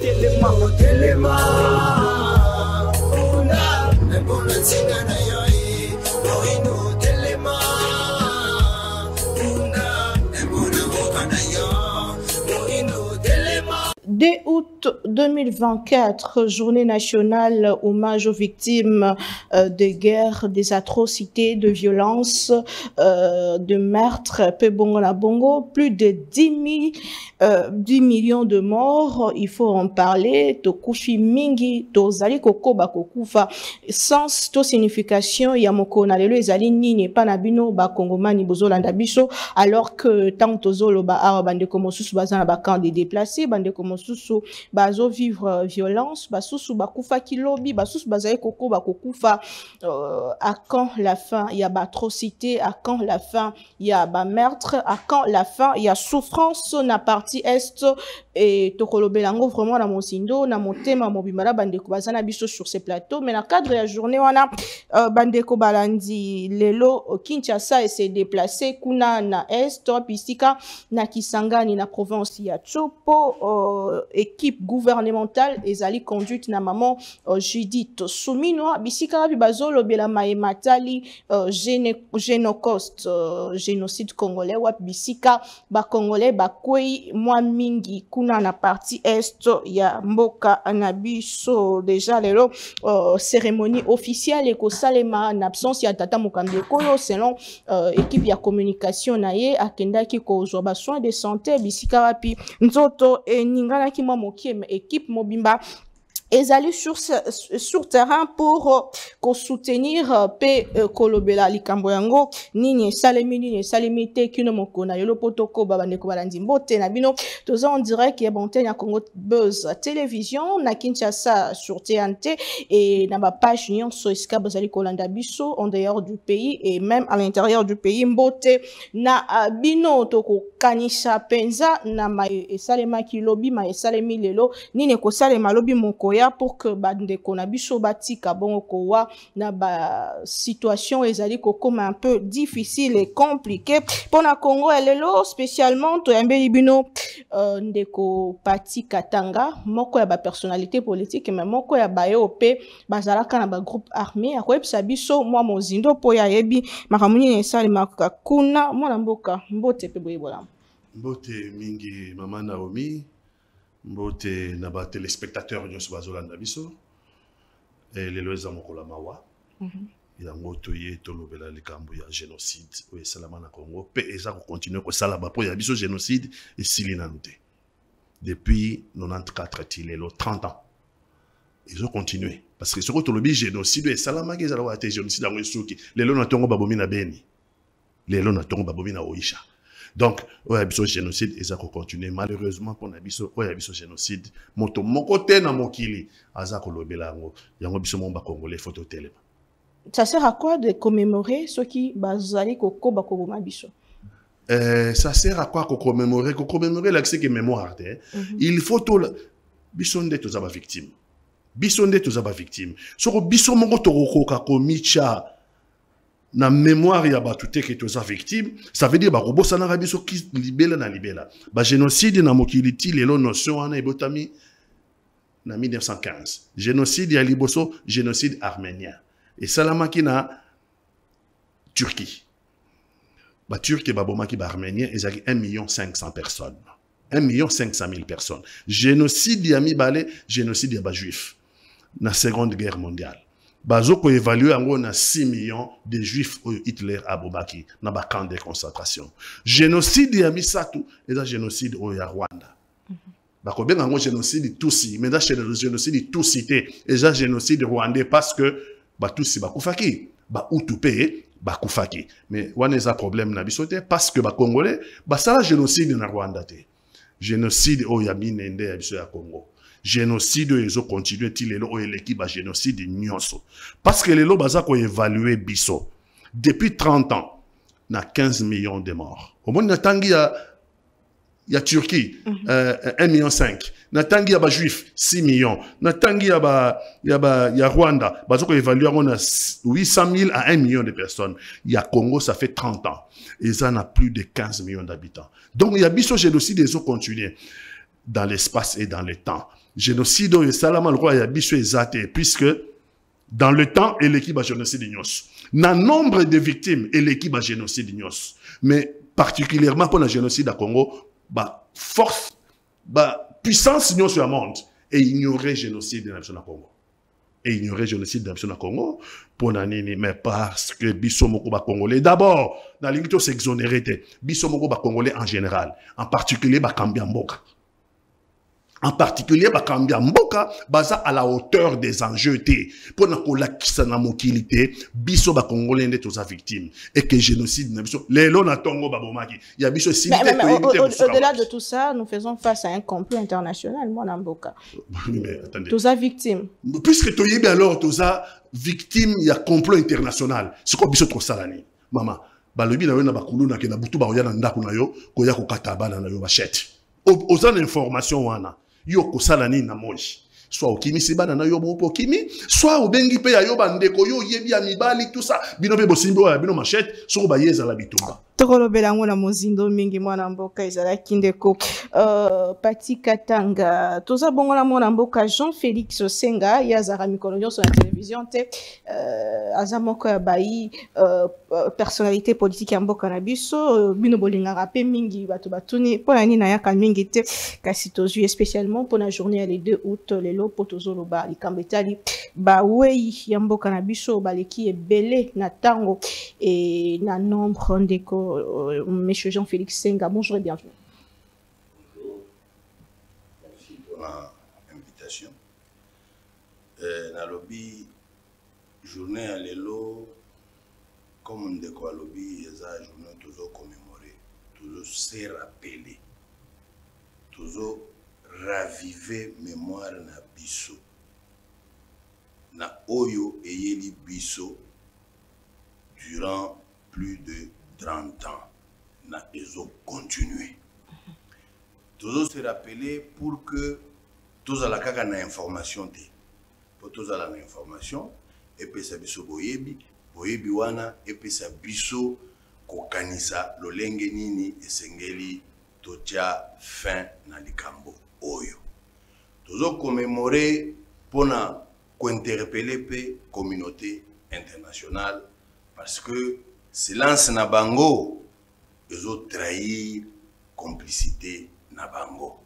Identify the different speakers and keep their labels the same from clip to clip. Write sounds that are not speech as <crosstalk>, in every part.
Speaker 1: telema. Telema. Una. Mbona tsinga na yo eh oino telema. Una. Mbona boka na yo. Oino telema.
Speaker 2: 2 août 2024, journée nationale hommage aux victimes euh, de guerre, des atrocités, de violences, euh, de meurtres, peu bongo bongo, plus de 10, 000, euh, 10 millions de morts, il faut en parler, tokufi mingi, tozali kokoba kokufa, sens to signification ya mokona lelo ezali nini pa na bino ba kongomani bozolanda biso alors que tant tozolo ba awa bandeko mosusu baza na ba camp de déplacés bandeko mosusu bazovivre euh, violence basusu bakufaki lobi basusu bazali kokoba kokufa euh, à quand la fin? Il y a baatrocité à quand la fin? Il y a bameurtre à quand la fin? Il y a souffrance na partie est. Et tokolobela yango vraiment na mosindo na motema mobimba bandeko baza na biso sur ces plateaux. Mais na cadre ya journée wana euh, bandeko balandi lelo kinshasa ese déplacé kuna na est wapi esika na kisangani na province ya tsopo euh, équipe gouvernementale ezali conduite na maman euh, judith suminwa bisika wapi bazolobela mayema tali euh, géné- génocoste euh, génocide congolais. Wapi bisika bacongolais bakwei mwa mingi kuna na partie est ya mboka na biso. Deja lelo euh, cérémonie officielle ekosalema na absence ya tata mokambi ekolo selon euh, équipe ya communication na ye akendaki kozwa basoin de santé. Bisika wapi nzoto eninganaki mwa mokie équipe mobimba ezali sur, ce- sur terrain pour euh, kosoutenir euh, mpe euh, kolobela likambo yango nini esalemi nini esalemi te kino mokona lelo mpo tokoba bandeko balandi mbote na bino toza en direct ya bantene ya congo buzz télévision na kinshasa sur tnt et na bapage nyonso esika bazali kolanda biso en dehors du pays et même à l'intérieur du pays mbote na bino tokokanisa mpenza na maye esalemaki lobi maye esalemi lelo nini ekosalema lobi mokoya pour que bandeko na biso batika bongo kowa na basituation ezali kokoma un peu difficile et compliqué. Mpo na congo ya lelo spécialement toyambeli bino uh, ndeko pati katanga moko ya bapersonnalité politique me moko ya bayo mpe bazalaka na bagroupe armé akoyebisa biso mwa mozindo mpo ye ayebi makambo nini esalemaka kuna? Mwana mboka mbote mpe boyebolamu
Speaker 3: mbote mingi mama naomi mbote na batelespectateur nyonso bazolanda biso. E, lelo eza mokolo mawa. Yango toye tolobela likambo ya génocide oyo esalama na congo. Mpe eza kokontinue kosalama mpo ya biso génocide esili nanu te. Depuis 94 ti lelo 30 ans. Ezokontinue parce que soki tolobi génocide oyo esalamaki ezala kaka te génocide yango esuki. Lelo na ntongo babomi na beni. Lelo na ntongo babomi na oisha donc oyo ya biso génocide eza kocontinue malheureusement mpo na biso oyo ya biso génocide moto moko te na mokili aza kolobela yango yango biso mo bacongolais fo totelema
Speaker 2: ça sert à quoi de commémorer soki bazali kokoba koboma biso?
Speaker 3: Euh, ça sert à quoi commémorer? Commémorer l'accès que mémoire te il faut to biso nde toza bavictime biso nde toza bavictime soko biso moko tokokoka komitya na mémoire ya bato te ke toza victime. Ça veut dire bakobosanaka biso libela na libela bagénocide na mokili lelo notion wana ebotami na 1915 génocide ya liboso génocide arménien. Esalamaki na turquie. Baturke babomaki baarménien ezalaki 1 million 500 personnes. 1 million 500 000 personnes. Génocide ya mibale génocide ya bajuif na seconde guerre mondiale bazo koévalue yango na 6 millions de juifs oyo hitler abomaki na bacamp de concentration. Génocide ya misato eza génocide oyo ya rwanda bakobenga yango génocide tusi mais eza génocide tusi te eza génocide rwandais parce que batusi bakufaki bautu mpe bakufaki mais wana eza problème na biso te parce que bacongolais basala génocide na rwanda te génocide oyo ya minende ya biso ya congo génocide oyo ezocontinue ti lelo oyo eleki bagénocide nyonso parce que lelo baza koévalue biso depuis 30 ans na 15 millions de morts. Omoni na ntangi ya ya turquie euh, 1 million 5 na ntangi ya bajuif 6 millions. Na ntangi ya, ba, ya, ba, ya rwanda. Baza koévalue yango na 800 000 à 1 million de personnes. Ya congo ça fait 30 ans. Eza na plus de 15 millions d'habitants. Donc ya biso génocide ezocontinue dans l'espace et dans le temps génocide oyo esalama lokola ya biso eza te puisque dans le temps eleki bagénocide nyonso na nombre de victimes eleki bagénocide nyonso mais particulièrement mpo na génocide ya congo baforce bapuissance nyonso ya monde. Eignore génocide na biso na congo. Ignorer génocide na biso na congo mpo na nini mais parce que biso moko bacongolais d'abord nalingi tosexonéré te biso moko bacongolais en général en particulier bakambi ya mboka en particulier bakambi ya mboka baza à la hauteur des enjeux te. Mpo na kolakisa na mokili te biso bakongolais nde toza victime. Et que génocide na biso. Lelo na ntongo babomaki ya biso esili
Speaker 2: Mais,
Speaker 3: te
Speaker 2: mais, mais,
Speaker 3: toyebi te
Speaker 2: au- au-
Speaker 3: mosusu
Speaker 2: au-delà
Speaker 3: kaka.
Speaker 2: de tout ça, nous faisons face à un complot international,
Speaker 3: attendez.
Speaker 2: Tous à victimes.
Speaker 3: puisque toyebi alors toza victime ya complot international. Sikoyo biso tosala nini mama balobi na yo na bakulu nake na butu bakoya na ndako na yo koya kokata bana na yo bashete oza na information wana yo kosala nini na moi soit okimisi bana na yo moko okimi soit obengi mpe ya yo bandeko yo oyebi ya mibali tout ça. Bino mpe bosimbi oyo ya bino machete soko baye ezala bitumba
Speaker 2: tokolobela yango na mozindo mingi mwana mboka ezalaki ndeko. Uh, pati katanga toza bongo na mwana mboka jean félix osenga ye azalaka mikolo nyonso na télévision te. Uh, aza moko ya bayi uh, personnalité politique ya mboka na biso. Uh, bino bolingaka mpe mingi bato batuni mpo na nini ayaka mingi te. Kasi tozwi spécialement mpona journée ya le 2 août lelo mpo tozoloba likambo etali. Bawei ya mboka na biso baleki ebele na ntango et na nombre ndeko euh, monsieur Jean-Félix Senga. Bonjour et bienvenue.
Speaker 4: Merci pour l'invitation. Euh, nalobi journée ya lelo comme ndeko alobi eza journée tozo commémorer tozo se rappeler tozo ravive mémoire na biso na oyo eyeli biso durant plus de 30 ans na ezocontinue tozo se rappeler pour que tozala kaka na information te. Mpo tozala na information epesa biso boyebi boyebi wana epesa biso kokanisa lolenge nini esengeli totya fin na likambo oyo. Tozokomemore mpona kointerpele mpe communauté internationale parce que silence na bango ezotrahir complicité na bango.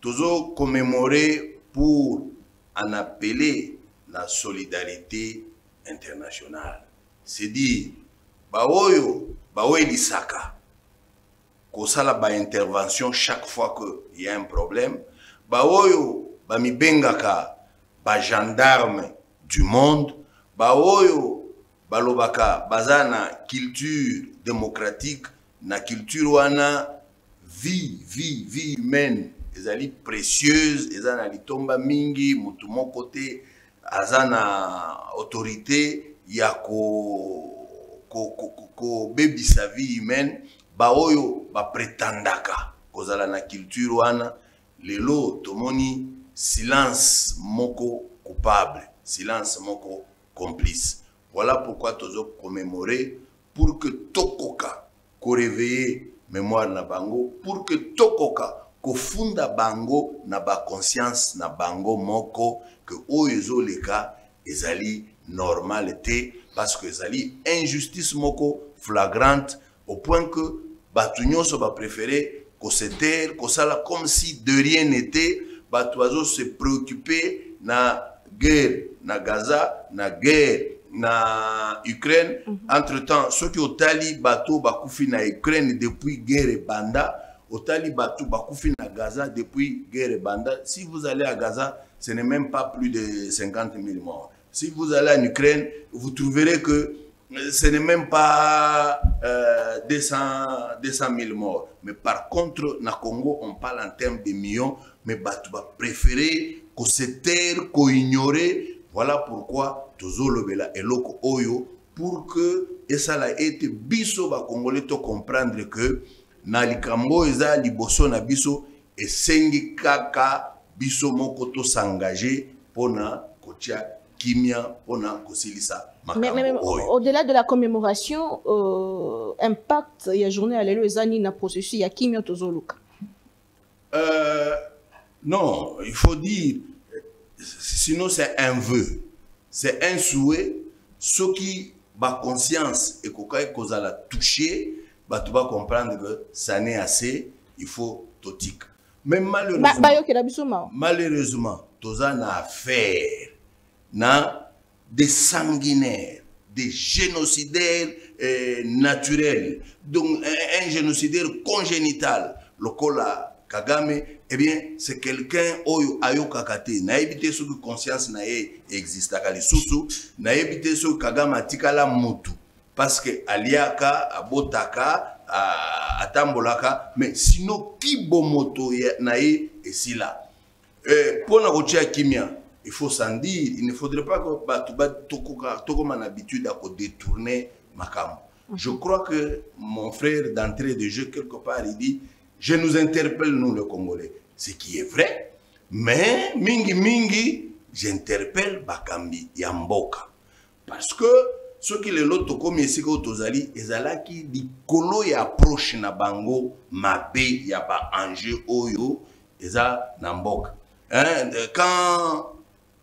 Speaker 4: Tozokomemore pour en appeler la solidarité internationale. C'est dire baoyo bawelisaka kosala baintervention chaque fois que y a un problème baoyo bamibengaka bagendarme du monde baoyo balobaka baza na culture démocratique na culture wana vie vie vie humaine. Ezali précieuse eza na litomba mingi motu moko te aza na autorité ya ko- ko- ko- ko- kobebisa vie humaine. Baoyo bapretandaka kozala na culture wana lelo tomoni silence moko coupable silence moko complice voilà pourquoi tozo commémorer pour que tokoka koréveiller mémoire na bango pour que tokoka kofunda bango na baconscience na bango moko ke oyo ezoleka ezali normal te parce que ezali injustice moko flagrante au point que bato nyonso bapréféré kosetere kosala comme si de rien n'était. Bato bazose préoccuper na guerre na gaza na guerre na ukraine entre temps soki otali bato bakufi na ukraine depuis guerre ebanda otali bato bakufi na gaza depuis guerre ebanda si vous allez à gaza ce n'est même pas plus de 50 000 morts si vous allez en ukraine vous trouverez que euh, ce n'est même pas euh, 200, 200 000 morts. Mais par contre, na Congo, on parle en termes de millions, mais bato va préférer qu'on se taire, qu'on ignorer. Voilà pourquoi tozolobela eloko oyo pour que esala ete biso ba congolais to comprendre que na likambo eza liboso na biso esengi kaka biso moko to s'engager mpona kotia kimia mpona kosilisa
Speaker 2: Mais, mais, mais, au-delà de la commémoration, euh, impact, il y a journée à l'élo, ezani na processus, il y a kimio tozoluka.
Speaker 4: Euh, Non, il faut dire, sinon c'est un vœu, c'est un souhait. Ceux qui ba conscience et qu'on a la toucher, bah tu vas comprendre que ça n'est assez, il faut totique. Mais malheureusement, malheureusement, toza na affaire. Na des sanguinaires, des génocidaires euh, naturels, donc un, un génocidaire congénital, lokola Kagame, eh bien, c'est quelqu'un oyo ayokaka te nayebi te soki conscience na ye existaka lisusu. Nayebi te soki Kagame atikala mutu. Parce que aliaka abotaka atambolaka. Mais sinon kibomoto na ye esila Eh, mpona kotia kimia il faut s'en dire. Il ne faudrait pas que bato ba- tokoka- tokoma na habitude ya kodétourner makambo. Je crois que mon frère d'entrée de jeu quelque part il dit je nous interpelle nous les congolais. Ce qui est vrai mais mingi mingi j'interpelle bakambi ya mboka. Parce que soki lelo tokomi esika oyo tozali ezalaki likolo ya approche na bango mabe ya baenjeu oyo eza na mboka. Hein? quand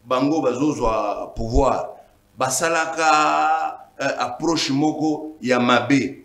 Speaker 4: bango bazozwa pouvoir basalaka euh, approche moko ya mabe.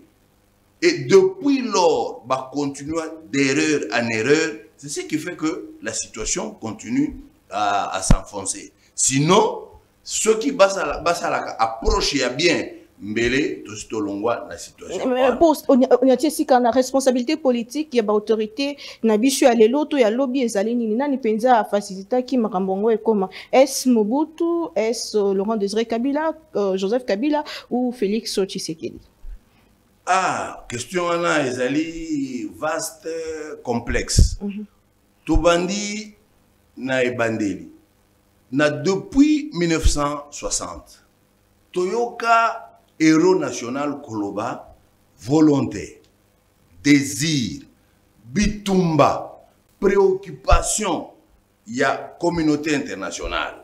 Speaker 4: Et depuis lors bacontinua d'erreur en erreur c'est ce qui fait que la situation continue à, à s'enfoncer. Sinon soki basala- basalaka approche ya bien mbele tosi tolongwa na situation.
Speaker 2: Mais
Speaker 4: wana.
Speaker 2: bon, on on y a esika na responsabilité politique ya baautorité na biso ya lelo to ya lobi ezali nini? Nani mpenza afacilitaki makambo yango ekoma est mobutu est laurent désiré kabila euh, joseph kabila ou félix tshisekedi?
Speaker 4: Ah question wana ezali vaste complexe. Tobandi na ebandeli. Na depuis 1960 toyoka héros national koloba volonté désir bitumba préoccupation ya communauté internationale.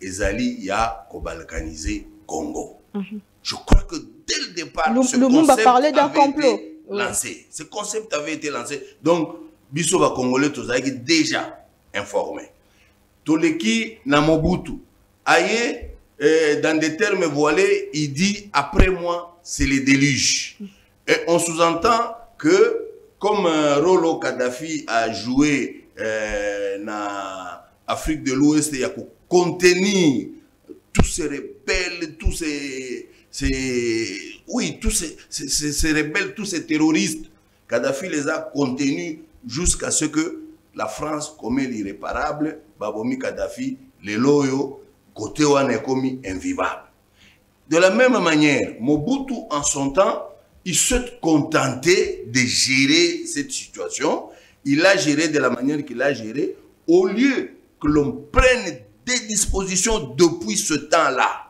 Speaker 4: Ezali ya kobalkaniser congo. Je crois que dès le départ
Speaker 2: Lum-
Speaker 4: ce
Speaker 2: Lumumba
Speaker 4: concept
Speaker 2: parlait d'un complot.
Speaker 4: lancé. Ce concept avait été lancé. Donc biso bacongolais tozalaki déjà informés toleki na mobutu. Aye euh, dans des termes voilés il dit après moi c'est le déluge et on sous-entend que comme euh, Rolo Kadhafi a joué euh, na Afrique de l'Ouest il y a pour contenir tous ces rebelles tous ces, oui tous ces, rebelles tous ces terroristes Kadhafi les a contenus jusqu'à ce que la France commet l'irréparable babomi Kadhafi les loyo côté wana ekomi invivable de la même manière, Mobutu, en son temps, il s'est contenté de gérer cette situation. Il a géré de la manière qu'il a géré, au lieu que l'on prenne des dispositions depuis ce temps-là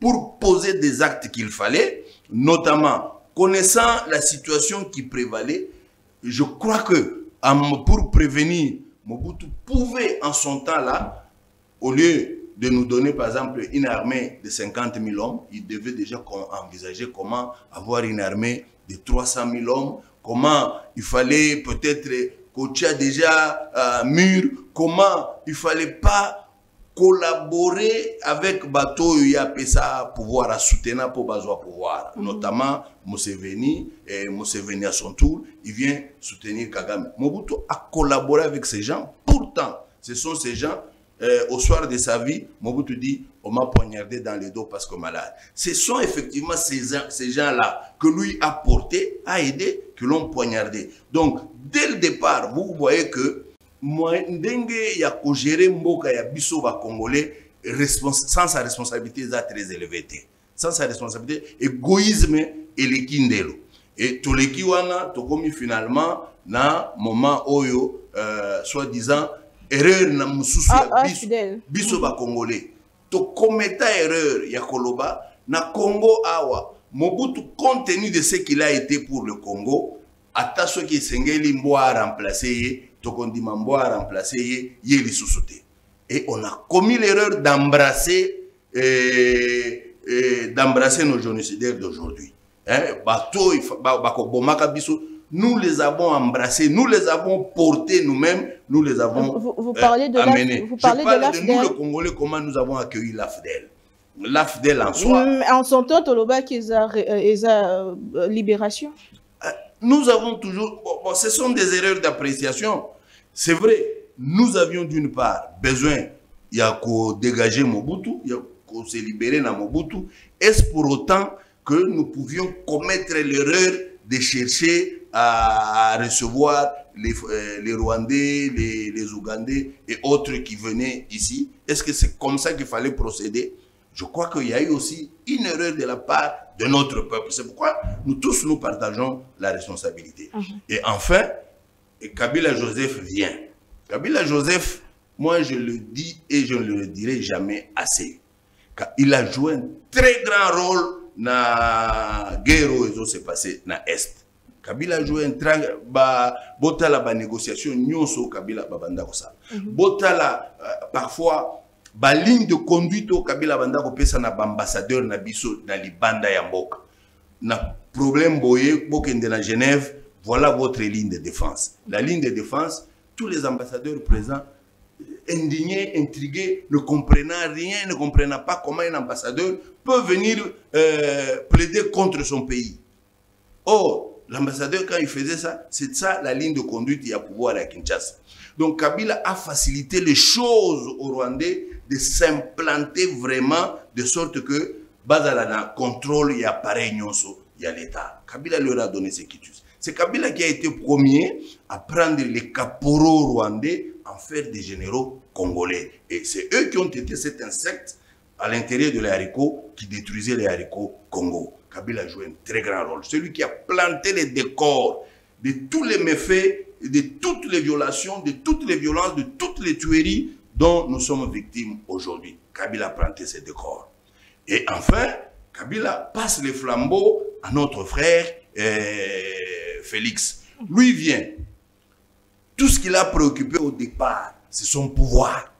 Speaker 4: pour poser des actes qu'il fallait, notamment connaissant la situation qui prévalait, je crois que pour prévenir, Mobutu pouvait en son temps-là au lieu de nous donner, par exemple, une armée de 50 000 hommes, il devait déjà envisager comment avoir une armée de 300 000 hommes, comment il fallait peut-être coacher déjà euh, mur, comment il fallait pas collaborer avec bateau il y a ça pouvoir à soutenir pour bazwa pouvoir notamment Museveni et Museveni à son tour il vient soutenir Kagame Mobutu a collaboré avec ces gens pourtant ce sont ces gens euh, au soir de sa vie, Mobutu dit on m'a poignardé dans le dos parce que malade. Ce sont effectivement ces, gens- ces gens-là que lui a portés, a aidé, que l'ont poignardé. Donc, dès le départ, vous voyez que ndenge ya kogere mboka ya biso ba congolais respons- sans sa responsabilité eza très élevée te. sans sa responsabilité égoïsme eleki ndelo et toleki wana tokomi finalement na moment oyo euh, soi-disant erreur na mosusu ya
Speaker 2: ah,
Speaker 4: biso
Speaker 2: fidèle.
Speaker 4: biso bacongolais tokometa erreur ya koloba na congo awa mobutu compte tenu de ce qu'il a été pour le congo ata soki esengeli mbwa aremplace ye tokondima mbwa aremplace ye ye lisusu te et on a commis l'erreur d'embrasser euh, euh, d'embrasser nos génocidaires d'aujourd'hui hein, bato ifa- ba- bakobomaka biso nous les avons embrassés, nous les avons portés nous-mêmes, nous les avons
Speaker 2: Vous- vous
Speaker 4: euh,
Speaker 2: parlez de l'Af-
Speaker 4: amenés.
Speaker 2: vous parlez
Speaker 4: Je
Speaker 2: de
Speaker 4: parle de, nous, le Congolais, comment nous avons accueilli l'AFDEL. L'AFDEL en soi,
Speaker 2: Mm, En son temps, Toloba, qu'ils a, a euh, libération.
Speaker 4: Nous avons toujours... bon, bon, ce sont des erreurs d'appréciation. C'est vrai, nous avions d'une part besoin, il y a qu'au dégager Mobutu, il y a qu'au se libérer dans Mobutu. Est-ce pour autant que nous pouvions commettre l'erreur de chercher à recevoir les, euh, les Rwandais, les, les Ougandais et autres qui venaient ici? Est-ce que c'est comme ça qu'il fallait procéder? Je crois qu'il y a eu aussi une erreur de la part de notre peuple. C'est pourquoi nous tous, nous partageons la responsabilité. Et enfin, Kabila Joseph vient. Kabila Joseph, moi je le dis et je ne le dirai jamais assez. Il a joué un très grand rôle na guerre oyo s'est passé na Est. Kabila a joué un très ba botala ba négociation nyonso Kabila babanda kosala. Botala euh, parfois ba ligne de conduite au Kabila banda kopesa na ba ambassadeur na biso na libanda ya mboka. Na problème boye bokende na Genève, voilà votre ligne de défense. La ligne de défense, tous les ambassadeurs présents indignés, intrigués, ne comprenant rien, ne comprenant pas comment un ambassadeur peut venir euh, plaider contre son pays. Or, l'ambassadeur, quand il faisait ça, c'est ça la ligne de conduite, y a pouvoir à Kinshasa. Donc, Kabila a facilité les choses aux Rwandais de s'implanter vraiment de sorte que, Bazala na contrôle, il y a pareil, nyonso, il y a l'État. Kabila leur a donné ce quitus. C'est Kabila qui a été premier à prendre les caporaux rwandais en faire des généraux congolais. Et c'est eux qui ont été cet insecte à l'intérieur de les haricots qui détruisait les haricots Congo. Kabila a joué un très grand rôle. Celui qui a planté les décors de tous les méfaits, de toutes les violations, de toutes les violences, de toutes les tueries dont nous sommes victimes aujourd'hui. Kabila a planté ces décors. Et enfin, Kabila passe les flambeaux à notre frère euh, Félix. Lui vient. Tout ce qui l'a préoccupé au départ, c'est son pouvoir.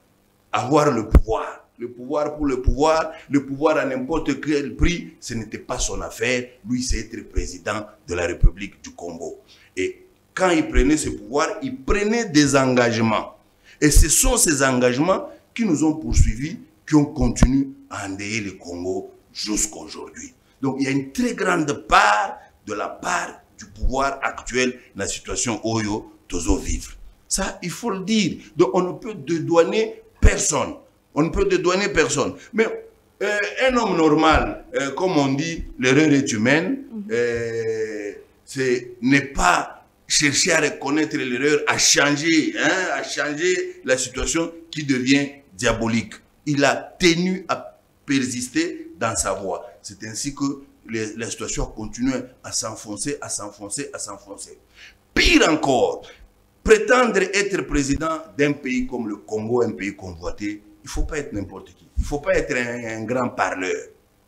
Speaker 4: Avoir le pouvoir. Le pouvoir pour le pouvoir, le pouvoir à n'importe quel prix, ce n'était pas son affaire. Lui, c'est être président de la République du Congo. Et quand il prenait ce pouvoir, il prenait des engagements. Et ce sont ces engagements qui nous ont poursuivis, qui ont continué à endayer le Congo jusqu'à aujourd'hui. Donc il y a une très grande part de la part du pouvoir actuel dans la situation Oyo Tozo vivre. Ça, il faut le dire. Donc on ne peut dédouaner personne. On ne peut dédouaner personne. Mais euh, un homme normal, euh, comme on dit, l'erreur est humaine, euh, c'est n'est pas chercher à reconnaître l'erreur, à changer, hein, à changer la situation qui devient diabolique. Il a tenu à persister dans sa voie. C'est ainsi que la situation a continué à s'enfoncer, à s'enfoncer, à s'enfoncer. Pire encore, prétendre être président d'un pays comme le Congo, un pays convoité, il ne faut pas être n'importe qui. Il ne faut pas être un, un grand parleur.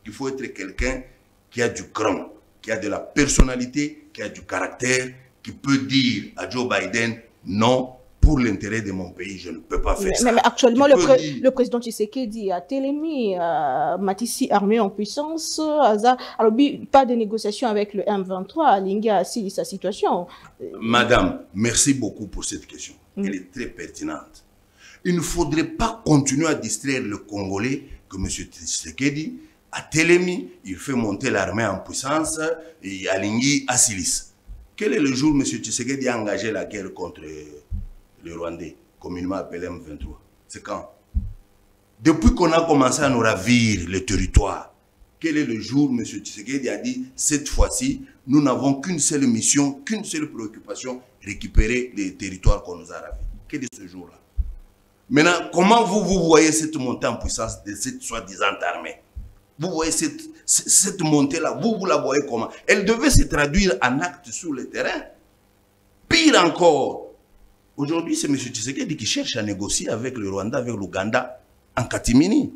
Speaker 4: Il faut être quelqu'un qui a du cran, qui a de la personnalité, qui a du caractère, qui peut dire à Joe Biden, non, pour l'intérêt de mon pays, je ne peux pas faire
Speaker 2: Mais,
Speaker 4: ça.
Speaker 2: mais- actuellement,
Speaker 4: Tu
Speaker 2: le,
Speaker 4: peux
Speaker 2: pré-
Speaker 4: dire-
Speaker 2: le président Tshisekedi a télémis, euh, Matissi armée en puissance, alors pas de négociation avec le M23, Linga a assis sa situation.
Speaker 4: Madame, merci beaucoup pour cette question. Elle est très pertinente. Il ne faudrait pas continuer à distraire le Congolais que M. Tshisekedi a télémis, il fait monter l'armée en puissance et Alingui Asilis. Quel est le jour M. Tshisekedi a engagé la guerre contre le Rwandais, communément appelé M23? C'est quand? Depuis qu'on a commencé à nous ravir le territoire, quel est le jour M. Tshisekedi a dit cette fois-ci, nous n'avons qu'une seule mission, qu'une seule préoccupation, récupérer les territoires qu'on nous a ravis. Quel est ce jour-là? Maintenant, comment vous, vous voyez cette montée en puissance de cette soi-disant armée? Vous voyez cette, montée-là, vous, vous la voyez comment? Elle devait se traduire en actes sur le terrain. Pire encore, aujourd'hui, c'est M. Tshisekedi qui cherche à négocier avec le Rwanda, avec l'Ouganda, en Katimini.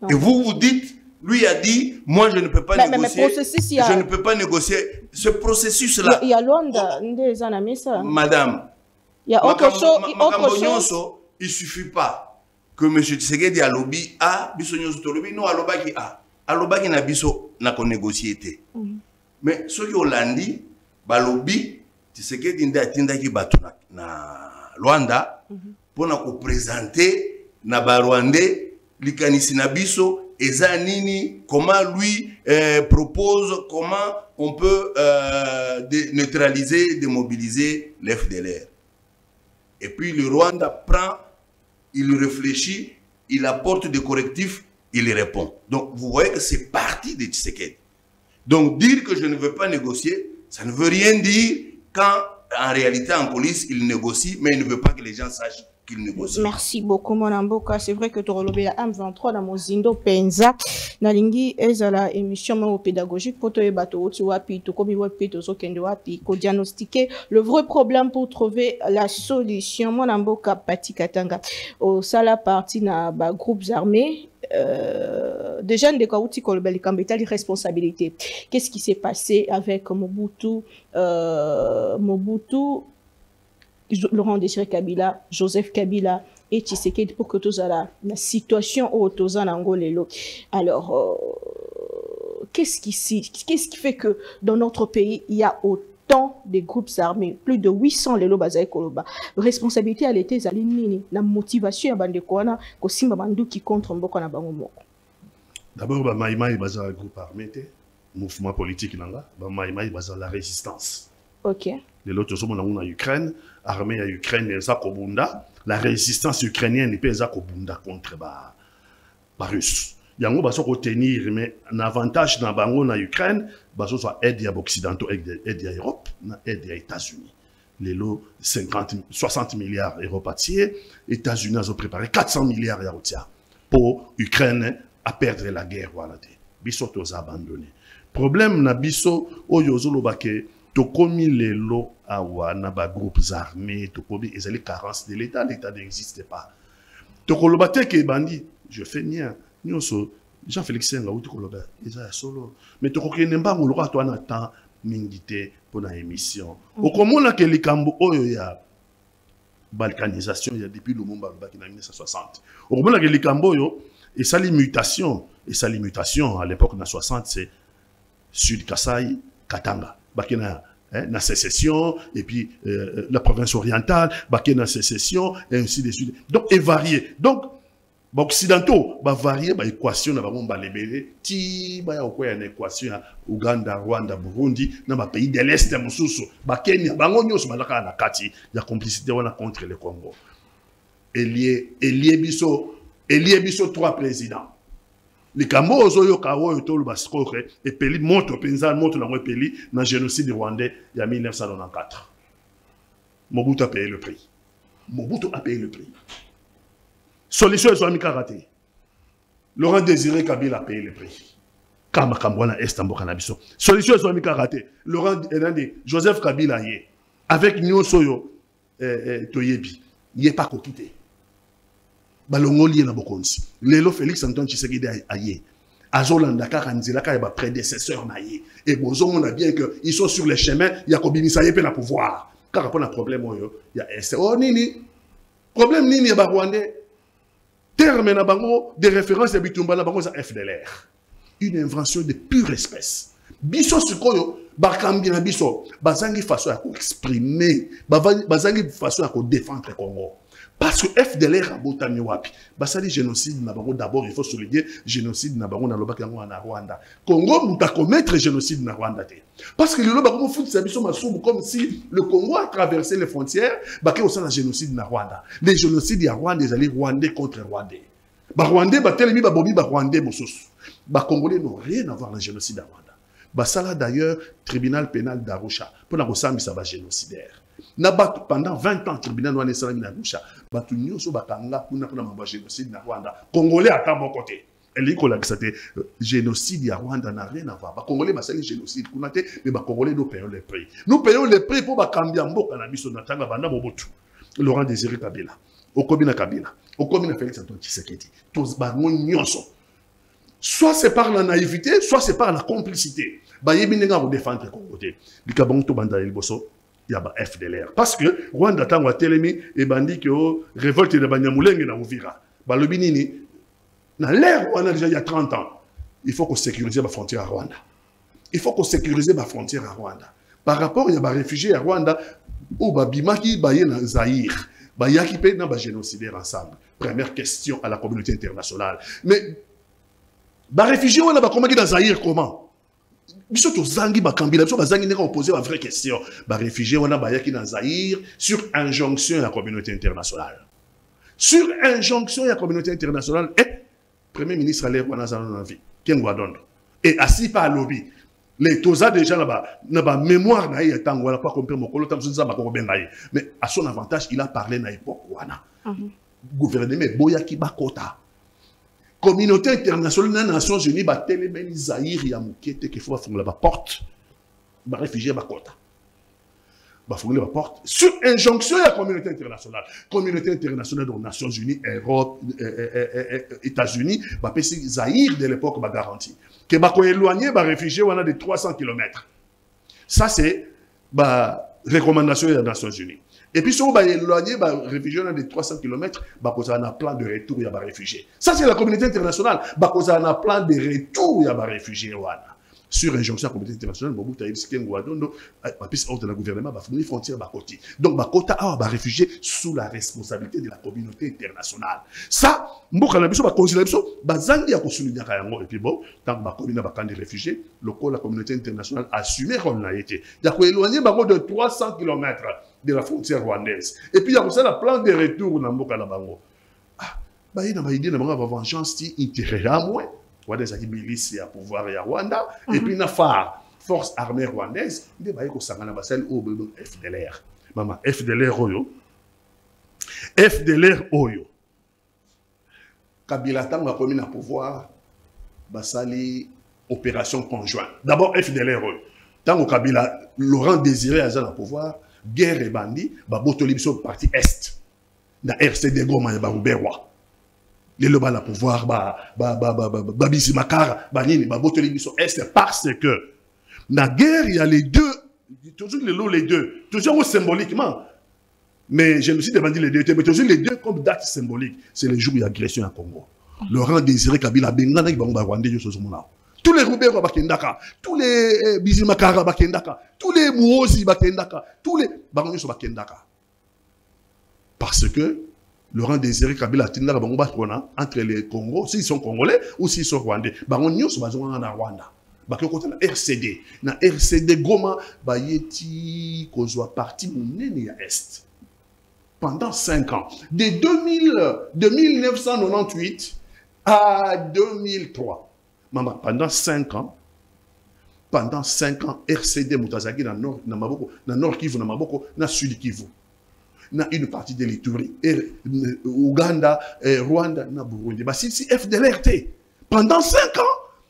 Speaker 2: Non.
Speaker 4: Et vous vous dites, lui a dit, moi je ne peux pas
Speaker 2: Mais- mais- mais
Speaker 4: négocier.
Speaker 2: a-
Speaker 4: Je ne peux pas négocier. Ce
Speaker 2: a-
Speaker 4: processus-là,
Speaker 2: il y a Luanda, Mesa.
Speaker 4: madame,
Speaker 2: Il y a autre chose,
Speaker 4: makambo nyonso, il suffit pas que M. Tshisekedi alobi A, biso nyonso tolobi, non alobaki A. Alobaki na biso na ko négocier te. Mais soki olandi balobi tshisekedi nde atindaki bato na, na lwanda mpona kopresente na barwandais likanisi na biso eza nini comment lui euh, propose comment on peut euh, de neutraliser démobiliser l'FDLR et puis le Rwanda prend il réfléchit il apporte des correctifs il répond. Donc vous voyez que c'est parti de Tshisekedi. Donc dire que je ne veux pas négocier ça ne veut rien dire quand en réalité en police il négocie mais il ne veut pas que les gens sachent qu'il négocie.
Speaker 2: Merci beaucoup mwana mboka c'est vrai que tokolobela m23 na mozindo mpenza nalingi ezala émission moko pédagogique mpo toyeba touti wapi tokomi wapi tozokende wapi kodiagnostiquer le vrai problème pour trouver la solution. Mwana mboka pati katanga. Osala parti na bagroupes armés euh, déjà ndeko auti koloba likambo etali responsabilité qu'est-ce qui s'est passé avec mobutu euh, mobutu Laurent Désiré Kabila, Joseph Kabila et Tshisekedi pour que tozala la situation au toza nango lelo. Alors euh, qu'est-ce qui qu'est-ce qui fait que dans notre pays il y a autant de groupes armés, plus de 800 lelo bazai koloba. Responsabilité à l'été zali nini na motivation ya bandeko wana ko simba banduki contre mboko na bango moko.
Speaker 3: D'abord baza groupe armé te, mouvement politique nanga, ba maïmaï baza la résistance.
Speaker 2: OK.
Speaker 3: lelo tozomona ngo na ukraine armée ya ukraine eza kobunda la résistance ukrainienne mpe eza kobunda contre barusse yango bazo kotenir mais na avantage na bango na ukraine bazozwa aide ya baoccidentaux aide ya europe na aide ya états-unis. Lelo 50 60 milliards europe atie états-unis azopréparé 400 milliards ya kotia mpo ukraine aperdre la guerre wana te biso toza abandonné. Problème na biso oyo ozoloba ke tokomi lelo awa na bagroupes armés tokomi ezali carence de l'état l'état n'existe pas. Tokoloba te ke ebandi je fais mien nyonso jean félix senga uti koloba eza ya solo. Mais tokokende mbango lokola to wana temps mingi te mpona émission. Okomona ke likambo oyo ya balkanisation ya depuis lumumba alobaki na 1960 okomona ke likambo oyo esali mutation esali mutation à l'époque na 60 c'est sud kasai katanga. Bakena hein, na sécession et puis euh, la province orientale bakena sécession et ainsi de suite. Donc est varié. Donc baoccidentaux bavarie baéquation na bango balebele ti baya kokwea na équation ya uganda rwanda burundi na bapays de l'est mosusu bakenya bango nyonso baza kaka na kati ya complicité wana contre le congo. Elie elie biso elie biso trois présidents. Likambo ozoyoka oyo toloba sikoyo epeli moto mpenza moto nango epeli na génocide rwandais ya 1994 mobutu a payé le prix. Mobutu a payé le prix solution ezwami kaka te laurent désiré kabila a payé le prix. Kaka makambo wana este biso solution ezwami kaka laurent enandi joseph kabila ye avec nyonso oyo eh, eh, toyebi ye mpe akoki te balongoli ye na bokonzi. Lelo félix antoine tshisekedi aye azolanda kaka nzela kaka ya baprédécesseur na ye e bozomona bien que ils sont sur le chemin ya kobimisa ye mpe na pouvoir. Kaka mpo na problème oyo ya este o nini. Problème nini ya barwandais terme na bango de référence ya bitumba na bango eza fdlr une invention de pure espèce. Biso sikoyo bakambi na biso bazangi façon ya koexprime bazangi façon ya kodéfendre congo parce que fdlr abotami wapi? Basali génocide na d'abord il faut souligner génocide na bango nalobaki yango na rwanda. Congo moto akomettre génocide na rwanda te. Parce que lelo bakomofutisa biso masumu comme si le congo a traversé les frontières bake kosala génocide na rwanda. Le génocide ya rwanda ezali rwandais contre rwandais. Barwandais batelemi babomi barwandais mosusu. Bacongolais n'ont rien à voir na génocide ya rwanda. Basala d'ailleurs tribunal pénal d'arusha mpona kosambisa bagénocidaire na bato pendant 20 ans tribunal wana esalami na arusha bato nyonso bakanga kuna mpona mambo ya génocide na rwanda. Congolais ata moko te elingi kolakisa te génocide ya rwanda na rien à voir. Bacongolais basali génocide kuna te mais bacongolais nous payons le prix. Nous payons le prix mpo bakambi ya mboka na biso na ntango banda mobutu. Laurent désiré kabila. Okomi na kabila. Okomi na félix antoine tshisekedi. Bango nyonso. Soit c'est par la naïveté soit c'est par la complicité. Bayebi ndenge ya kodéfendre congo te. Likambo ngo tobanda ya liboso ya ba fdlr parce que rwanda ntango atelemi ebandi ke o révolte na banyamulenge na uvira. Balobi nini? Na l'ère wana déjà il y a 30 ans il faut kosécuriser bafrontière ya rwanda. Il faut kosécuriser bafrontière ya rwanda. Par rapport ya baréfugié ya rwanda oyo babimaki baye na zaïre bayaki mpe na bagénocidaire ensemble. Première question à la communauté internationale. Mais baréfugié wana bakomaki na zaïre comment? Biso tozangi bakambi na biso bazangi ndenge opose bavraie question baréfugié wana bayaki na zaïre sur injonction ya communauté internationale. Sur injonction ya communauté internationale e premier ministre ale wana aza nano na vie kengo adondo e asi mpe alobi le toza déjà na ba na ye ya ntango wana mpo akompe mokolo ntango mosusu nzambe akokobenga ye. Mais à son avantage il a parlé na époque wana. Gouvernement eboyaki bakota communauté internationale na nations unies batelemeli zaïre ya moke te ke fo bafungola baporte baréfugie bakota bafungoli baporte sur injonction ya communauté internationale. Communauté internationale donc nations unies europe euh, euh, euh, états-unis bapesi zaïre de l'époque bagaranti ke bakoéloigne baréfugie wana de 300 km ça c'est barecommandation ya nations unies et puis soki baéloigne baréfugie wana de 300 km bakozala na plan de retour ya baréfugie ça c'est la communauté internationale. Bakozala na plan de retour ya baréfugie wana sur injonction ya communauté internationale kengo adondo bapesi ordre na gouvernement frontière bakoti donc bakota awa baréfugie sous la responsabilité de la communauté internationale. Ça na biso bakonzi na biso bazangi ya kosoulignaka yango. Epuis bon ntango bakomi na bakandi réfugie lokola communauté internationale assume role na ye te ya koéloigne bango de 300 km de la frontière rwandaise. Et puis ya kosala plan de retour na mboka na bango. Ah baye na baidée na bango ya bavengeance ti intérêt ya moins wana ezalaki milice ya pouvoir ya rwanda. Et puis na phare force armée rwandaise nde baye kosangana basali oyo boye fdlr mama fdlr oyo fdlr oyo kabila ntango akomi na pouvoir basali opération conjointe d'abord fdlr oyo ntango kabila laurent désiré aza na pouvoir guerre ebandi babotoli biso parti est. Na rcd goma ya baruberwa lelo bana pouvoir babisi makara banini babotoli biso est parce que na guerre il y a les deux toujours les deux. Toujours symboliquement. Mais génocide ebandi les deux mais toujours les deux comme date symbolique. C'est le jour ya agression ya congo. Laurent désiré kabila abenganaki bango barwandais nyonso ozomona tous les Roubero bakendaka, tous les eh, Bizimakara bakendaka, tous les Mouosi bakendaka, tous les Bangonyoso bakendaka. Parce que Laurent Désiré Kabila tindaka bango entre les Congo, s'ils sont congolais ou s'ils sont rwandais. Bangonyoso bazonga na Rwanda. Baki kota na RCD. Na RCD Goma bayeti kozwa parti monene ya Est. Pendant 5 ans. De 2000, de 1998 à 2003. Maman, pendant 5 ans, pendant 5 ans, RCD Moutazaki dans Nord, dans Maboko, dans Nord Kivu, dans Maboko, dans Sud Kivu. Dans une partie de l'Ituri, Ouganda, Rwanda, dans Burundi. Bah, si, si FDLRT, pendant 5 ans,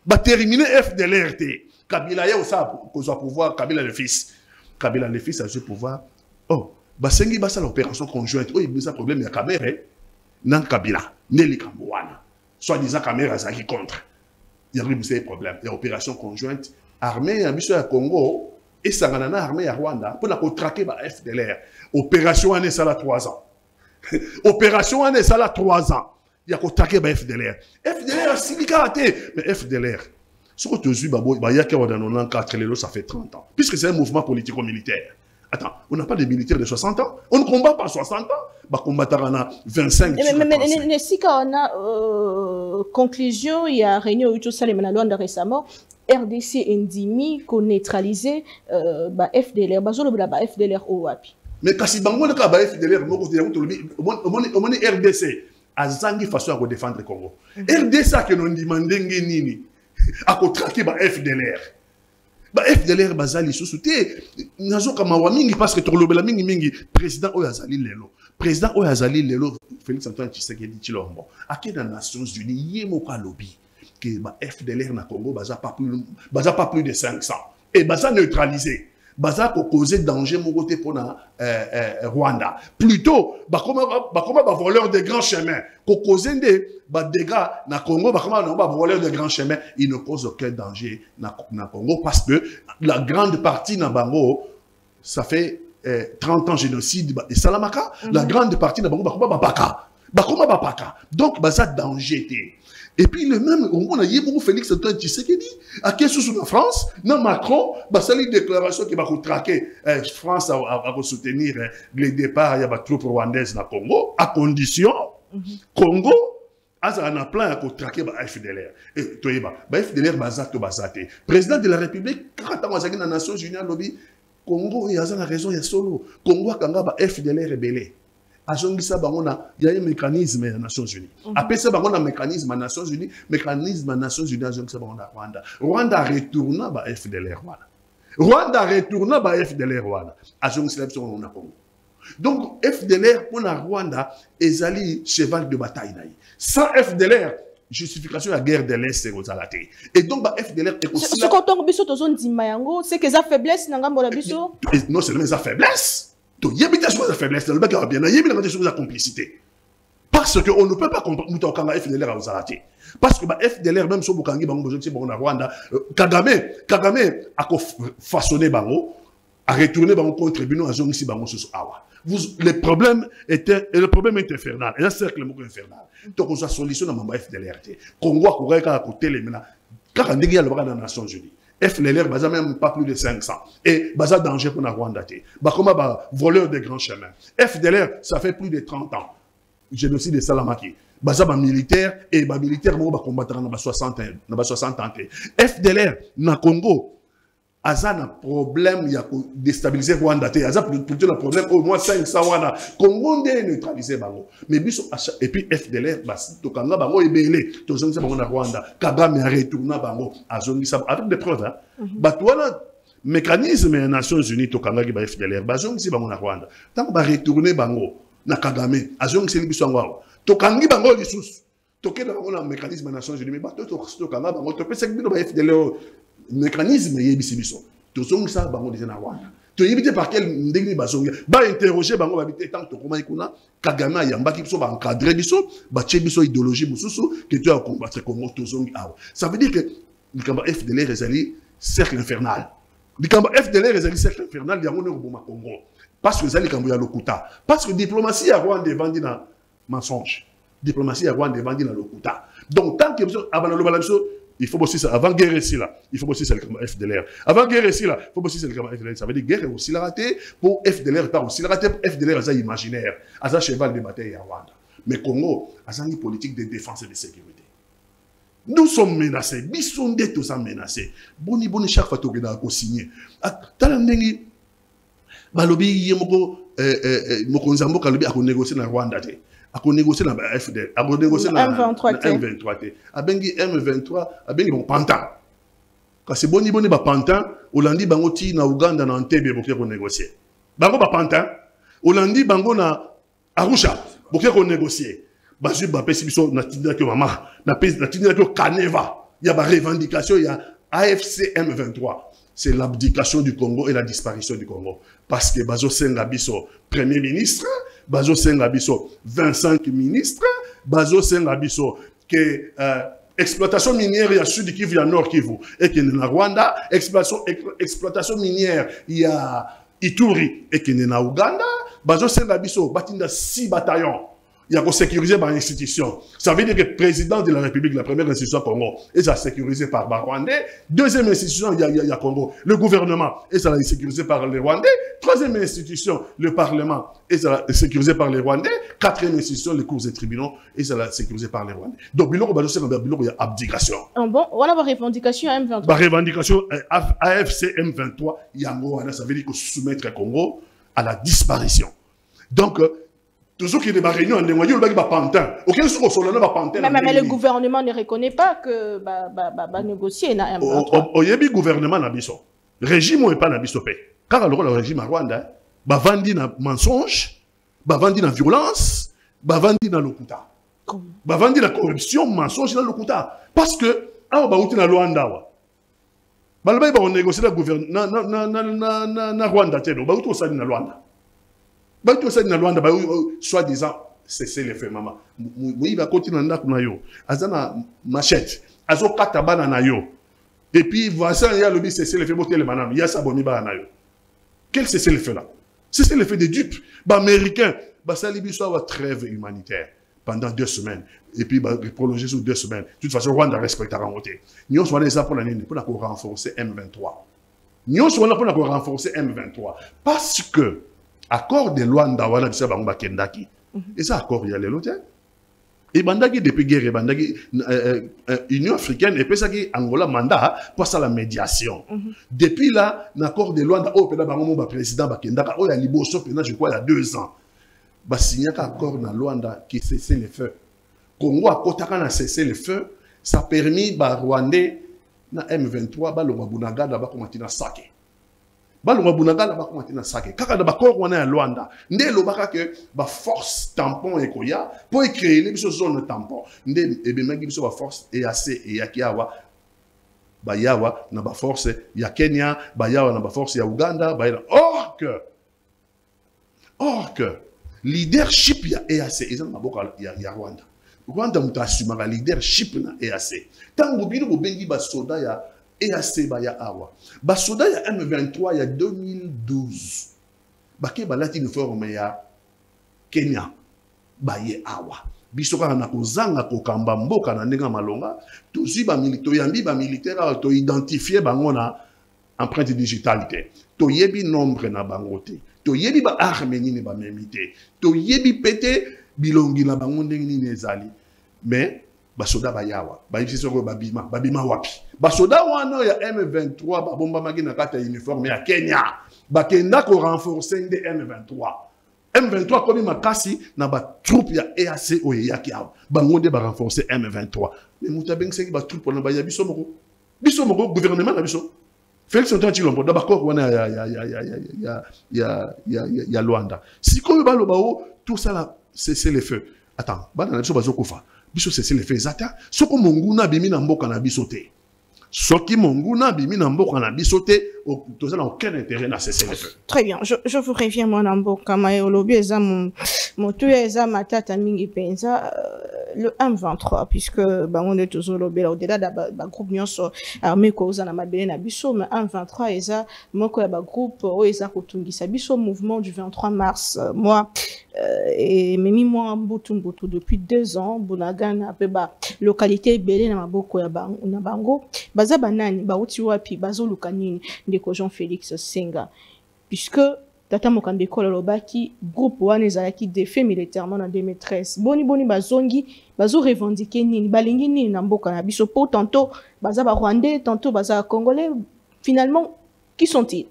Speaker 3: bah, terminé FDLRT. Kabila ya osa kozwa pouvoir, Kabila le fils. Kabila le fils a ce pouvoir. Oh, bah, sengi basa l'opération conjointe. Oh, il y a un problème, il y a Kabila, nan Kabila, Nelly Kambouana. Soit-disant Kabila, ça qui contre. Il y a des problèmes. Il y a opération conjointe. Armée ya biso ya Congo et sangana na armée ya Rwanda la traquer ba FDLR. Opération wana esala 3 ans. <laughs> opération wana esala 3 ans. Il y a ko traquer ba FDLR. FDLR silika te mais FDLR. Ce que tu as vu babo ba yaka wa dans 94 lelo ça fait 30 ans. Puisque c'est un mouvement politico-militaire. Attends, on n'a pas de militaires de 60 ans? On ne combat pas 60 ans? Bah, combattre à 25
Speaker 2: Mais, mais, mais, mais si quand on a euh, conclusion, il y a réunion où ça les Luanda récemment, RDC Ndimi qu'on neutralisé euh, bah, FDLR, bah, le bah, FDLR au wapi.
Speaker 3: Mais kasi bango le ba FDLR moko te yango tolobi omoni RDC azangi façon ya défendre le Congo. RDC a que non demandenge nini a ko traquer ba FDLR. Ba fdlr baza lisusu te. Nazoka mawa mingi parce que tolobela mingi mingi. Président oyo azali lelo. Président oyo azali lelo félix antoine tshisekedi tshilombo ake na nations unies ye moko alobi ke ba fdlr na congo baza pas plus, de 500 et baza neutralisé baza kokoze danger moko te mpona euh, euh, rwanda. Plutôt bakoma bavoleur de grand chemin kokoze nde badégâts na congo bakoma nango bavoleur de grand chemin il ne cause aucun danger na, na congo parce que la grande partie na bango ça fait euh, 30 ans génocide esalamaka mm -hmm. la grande partie na bango bakoma babaka bakoma bapaka? Donc baza danger te et puis le même omona ye moko félix antoine tshisekedi ake susu na france. Na macron basali déclaration ke bakotrake eh, france akosoutenir eh, le départ ya batroupe rwandaise na congo à condition congo azala na plan ya kotrake ba fdlr Eh, toyeba ba fdlr baza to baza te président de la république kaka ntango azalaki na nations unies alobi congo oyo aza na raison ya solo. Congo akanga ba fdlr ebele azongisa bango na ya ye mécanisme ya nations unies. Apesa bango na mécanisme ya nations unies mécanisme ya nations unies azongisa bango na rwanda. Rwanda aretourna ba fdlr wana rwanda. Aretourna ba fdlr wana azongisela biso na congo. Donc fdlr mpo na rwanda ezali cheval de bataille na ye. Sans fdlr justification ya guerre de l'est ekozala te. Et donc ba fdlr ekosila
Speaker 2: soki otongo biso tozondima yango seke eza faiblesse na ngambo na biso?
Speaker 3: Et non seulement eza faiblesse toyebi te soki eza faiblesse nalobaki awa bien nayebi nanga te soki eza complicité parce que on ne peut pas comprendre mutu akokanga fdlr akozala te parce que ba fdlr même so bokangi bango bozokisi bango rwanda euh, kagame kagame akofaçonne bango aretourne bango contre bino azongisi bango susu awa vous, le problème était, le problème est infernal. Et un cercle infernal. Donc, on a solution dans ma FDLR. Congo a couru à côté les maintenant. Car on dit dans les Nations Unies. FLLR, baza même pas plus de 500. Et baza danger pour la Rwanda. Comment bah, voleur des grands chemins. FDLR, ça fait plus de 30 ans. Génocide de Salamaki. Baza ba militaire, et ba militaire, bah, combattre dans 60 ans. Dans 60 ans. FDLR, na Congo, aza na problème ya kodestabiliser rwanda te. Aza plutôt na problème au moins 500 wana. Congo nde neutraliser bango. Mais biso acha- et puis fdlr tokanga bango ebele. Tozongisa bango na rwanda. Kagame aretourna bango. Azongisa avec des preuves hein. bato wana mécanisme ya nations unies tokangaki ba fdlr bazongisi bango na rwanda. Ntango baretourne bango na kagame azongiseli biso yango awa. Tokangi bango lisusu. Tokenda bango na mécanisme ya nations unies mais bato to- tokanga bango. Topesaki bino ba fdlr oyo mécanisme eyebisi biso tozongisa bango deja na rwanda toyebi te par quel ndenge nini bazongi bainterroge bango babi te ntango tokomaki kuna kagame ayambaki biso baencadre biso batie biso idéologie mosusu ke to ya combattre congo tozongi awa ça veut dire que likambo ya fdlr ezali cercle infernal. Likambo ya fdlr ezali cercle infernal yango nde koboma congo. Parce que ezali likambo ya lokuta. Parce que diplomatie ya rwanda evandi na mensonge. Diplomatie ya rwanda evandi na lokuta. Donc tant que biso abana loba na il faut bosser ça avant guerre ici il faut bosser ça le FDLR avant guerre ici il faut bosser ça le FDLR ça veut dire guerre aussi la raté pour FDLR pas aussi. La raté FDLR ça imaginaire. Ça cheval de bataille à Rwanda. Mais Congo a une politique de défense et de sécurité. Nous sommes menacés. Biso nde toza menacés boni boni chaque fois tokendaka kosigner tala ndenge balobi ye moko eh, eh, eh, mokonzi ya mboka alobi akonégocier na rwanda akonégocier na bafdl akonégocier na
Speaker 2: M23
Speaker 3: na
Speaker 2: te.
Speaker 3: m23 te abengi m23 abengi bango pantin. Kasi boni boni bapantin olandi bango ti na uganda na entebe bokoki konégocier bango bapantin olandi bango na arusha bokoki konégocier bazwi bapesi biso natindaki yo mama natindaki yo kaneva. Ya barevendication ya afc m23 c'est l'abdication du Congo et la disparition du Congo. Parce que Bazo Senga Biso, Premier ministre, Bazo Senga Biso, 25 ministres, Bazo Senga Biso, que euh, exploitation minière, il y a Sud Kivu, il y a Nord Kivu, et que na Rwanda, exploitation, ex- exploitation minière, il y a Ituri, et que na Uganda, Bazo Senga Biso, Batinda 6 bataillons. Il y a sécuriser par institution. Ça veut dire que le président de la République, la première institution au Congo, est sécurisé par les Rwandais. Deuxième institution, il y a, il y Congo. Le gouvernement est sécurisé par les Rwandais. Troisième institution, le Parlement est sécurisé par les Rwandais. Quatrième institution, les cours et tribunaux est sécurisé par les Rwandais. Donc, il y a abdication.
Speaker 2: Ah bon? Wana barevendication ya m23
Speaker 3: Par revendication, euh, Af- AFC M23, Yango, wana, ça veut dire que soumettre le Congo à la disparition. Donc, toujours qu'il y a des réunions, il y a des pantin. Aucun sur le pantin.
Speaker 2: mais, mais, mais le gouvernement ne reconnaît pas que ba, ba, ba, ba négocier na M23
Speaker 3: oyebi gouvernement na biso. Régime oyo epa na biso mpe kaka lokola régime ya rwanda eh, bavandi na mensonge bavandi na violence bavandi na lokuta. Bavandi na corruption mensonge na lokuta. Parce que awa bauti na lwanda awa balobai bakonégocie na na- na- na- na- na- na- na rwanda te bauti kosali na lwanda bauti kosali na lwanda soi disant cese le fait mama Mo- mo- moyibi akoti na ndako na yo. Aza na machete. Azokata bana na yo. Et puis voisin ye alobi cese le fait botelema nano ya sabomi bana na yo. Quel cessez le fait là cessez le fait des dupes. Baaméricain basali biso awa trêve humanitaire. Pendant deux semaines. Et puis bah, prolonger sur deux semaines. De toute façon rwanda respectera ngo te nyonso wana eza mpona nini? Mpona korenforcer m23 nyonso wana mpona korenforcer m23 parce que accord de lwanda wana biso bango bakendaki. Eza accord ya lelo te ebandaki depuis guerre ebandaki euh, euh, union africaine epesaki angola mandat mpo asala médiation. Depuis là na accord de lwanda oyo mpena bango mo baprésident bakendaka oyo ya liboso mpena je crois ya deux ans basignaka accord na lwanda qui cessait le feu. Congo akotaka na cessé le feu ça permis barwandais na m23 balongwa bunagada bakoma ntina sake balongwa bunagada bakoma ntina sake. Kaka na bakor wana ya lwanda nde elobaka ke baforce tampon ekoya mpo ecréele biso zone tampon. Nde ebemaki biso baforce eac eyaki awa bayawa na baforce ya kenya bayawa na baforce ya uganda bayela or que or que leadership ya eac eza na maboko ya, ya rwanda. Rwanda moto asumaka leadership na eac ntango bino bobengi basoda ya eac baya awa. Basoda ya m23 ya 2012 bake balati uniforme ya kenya. Baye awa. Biso kaka na kozanga kokamba mboka na ndenge ya malonga tozwi toyambi bamilitaire awa toidentifie bango na empreinte digitale te. Toyebi nombre na bango te. Toyebi baarme nini bamemi te. Toyebi mpe te bilongi na bango ndenge nini ezali. Me basoda bayawa bayebisi soko babima babima wapi? Basoda wana ya m23 babombamaki na kati ya uniforme ya kenya. Bakenda korenforce nde m23. M23 akomi makasi na batroupe ya eac oyo eyaki awa. Bango nde barenforce m23. Me moto abengisaki batroupe wana baya biso moko. Biso moko gouvernement na biso. Félix antoine chilombo na bakore wana ya lwanda sikoyo baloba o tosala cesse le feu attend bana na biso bazokufa. Biso cese le feu eza te soko monguna abimi na mboka na biso te soki monguna abimi na mboka na biso te o- toza na aucun intérêt na feu
Speaker 2: Très bien, je, je vous reviens mwana mboka maye olobi eza mo- motuya eza matata mingi mpenza euh, le M23 puisque bango nde tozolobela au-delà ba- bagroupe nyonso armé koza na mabele na biso mais M23 eza moko ya bagroupe oyo eza kotungisa. Biso mouvement du 23 mars euh, moi euh, ememi mwa mbutu mbutu depuis deux ans bunagana mpe balokalité ebele na maboko ya na bango baza banani bauti wapi bazoluka nini? Ndeko jean félix senga. Puisque tata mokambi ekolo alobaki groupe wana ezalaki défait militairement na 2013 boni boni bazongi bazorevendike nini? Balingi nini na mboka na biso? Mpo tantôt baza barwandais tantôt baza congolais. Finalement qui sont-ils?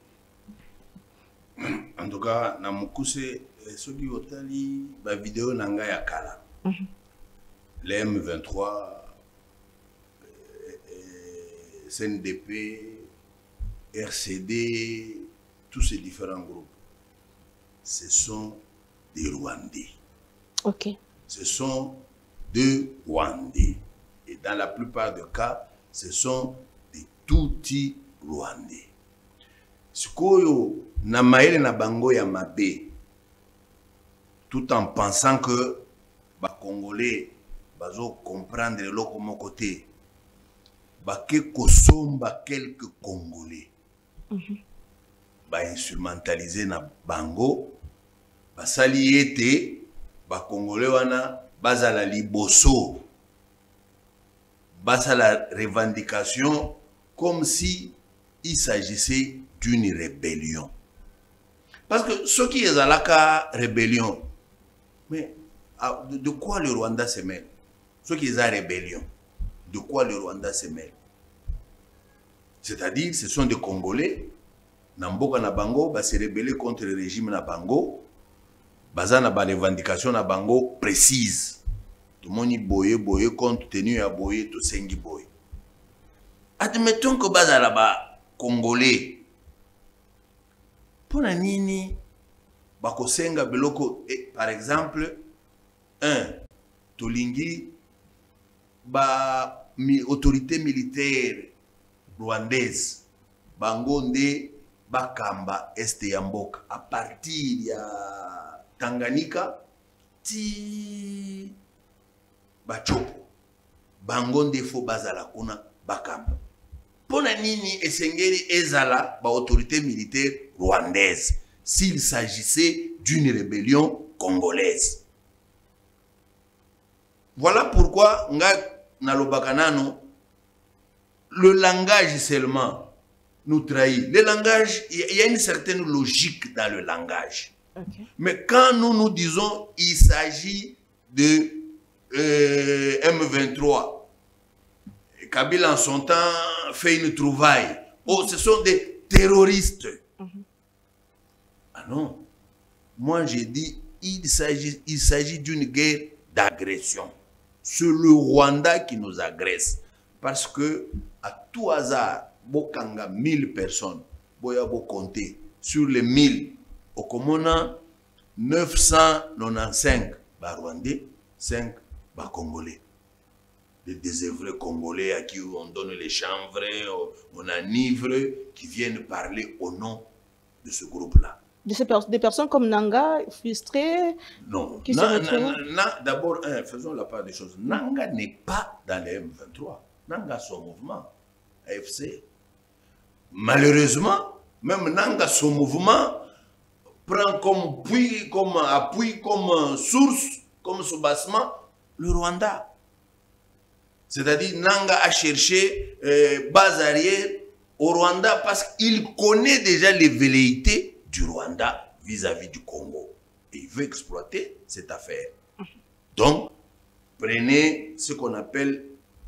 Speaker 4: En tout cas na mokuse eh, soki otali bavideo na ngai ya kala. Le m23 eh, cndp rcd tous ces différents groupes ce sont des rwandais
Speaker 2: ok
Speaker 4: ce sont des Rwandais. Et dans la plupart des cas, ce sont des tuti Rwandais. Sikoyo na na bango ya mabe, tout en pensant que ba Congolais bazo comprendre moko te, bake kosomba quelques Congolais. Ba instrumentaliser na bango, basali ete bakongole wana bazala liboso. Basala revendication comme si il s'agissait d'une rébellion. Parce que soki ezalaka rébellion mais ah, de, de quoi le rwanda se mêle? Soki eza rébellion de quoi le Rwanda se mêle. C'est-à-dire, ce sont des Congolais, Namboka Nabango, va se rébeller contre le régime Nabango, Baza na ba revendication Nabango précise. Tout le monde boye, boye, compte tenu à boye, tout sengi boye. Admettons que Baza là-bas, Congolais, pour la nini, bakosenga biloko, et, par exemple, un, tolingi, ba autorité militaire rwandaise bango nde bakamba este ya mboka. A partir ya tanganyika ti bacopo bango nde fo bazala kuna bakamba. Mpo na nini esengeli ezala baautorité militaire rwandaise? S'il s'agissait d'une rébellion congolaise. Voilà pourquoi, nga le langage seulement nous trahit. Le langage, il y a- une certaine logique dans le langage. Mais quand nous nous disons il s'agit de euh, M23, et Kabila en son temps fait une trouvaille. Oh, ce sont des terroristes. Ah non. Moi, j'ai dit il s'agit il s'agit d'une guerre d'agression. C'est le Rwanda qui nous agresse. Parce que, à tout hasard, Bokanga, 1000 personnes, Boya compter sur les 1000, au Komona, 995 bah, Rwandais, 5 bah, Congolais. Des désœuvrés Congolais à qui on donne les chanvres, on enivre, qui viennent parler au nom de ce groupe-là.
Speaker 2: De ces pers- des personnes comme Nanga, frustrées.
Speaker 4: Non.
Speaker 2: Qui
Speaker 4: Na- na- na- D'abord, hein, faisons la part des choses. Nanga n'est pas dans les M23. Nanga, son mouvement, AFC. Malheureusement, même Nanga, son mouvement, prend comme puits, comme appui, comme source, comme soubassement, le Rwanda. C'est-à-dire, Nanga a cherché euh, base arrière au Rwanda parce qu'il connaît déjà les velléités du Rwanda vis-à-vis du Congo. Et il veut exploiter cette affaire. Donc, prenez ce qu'on appelle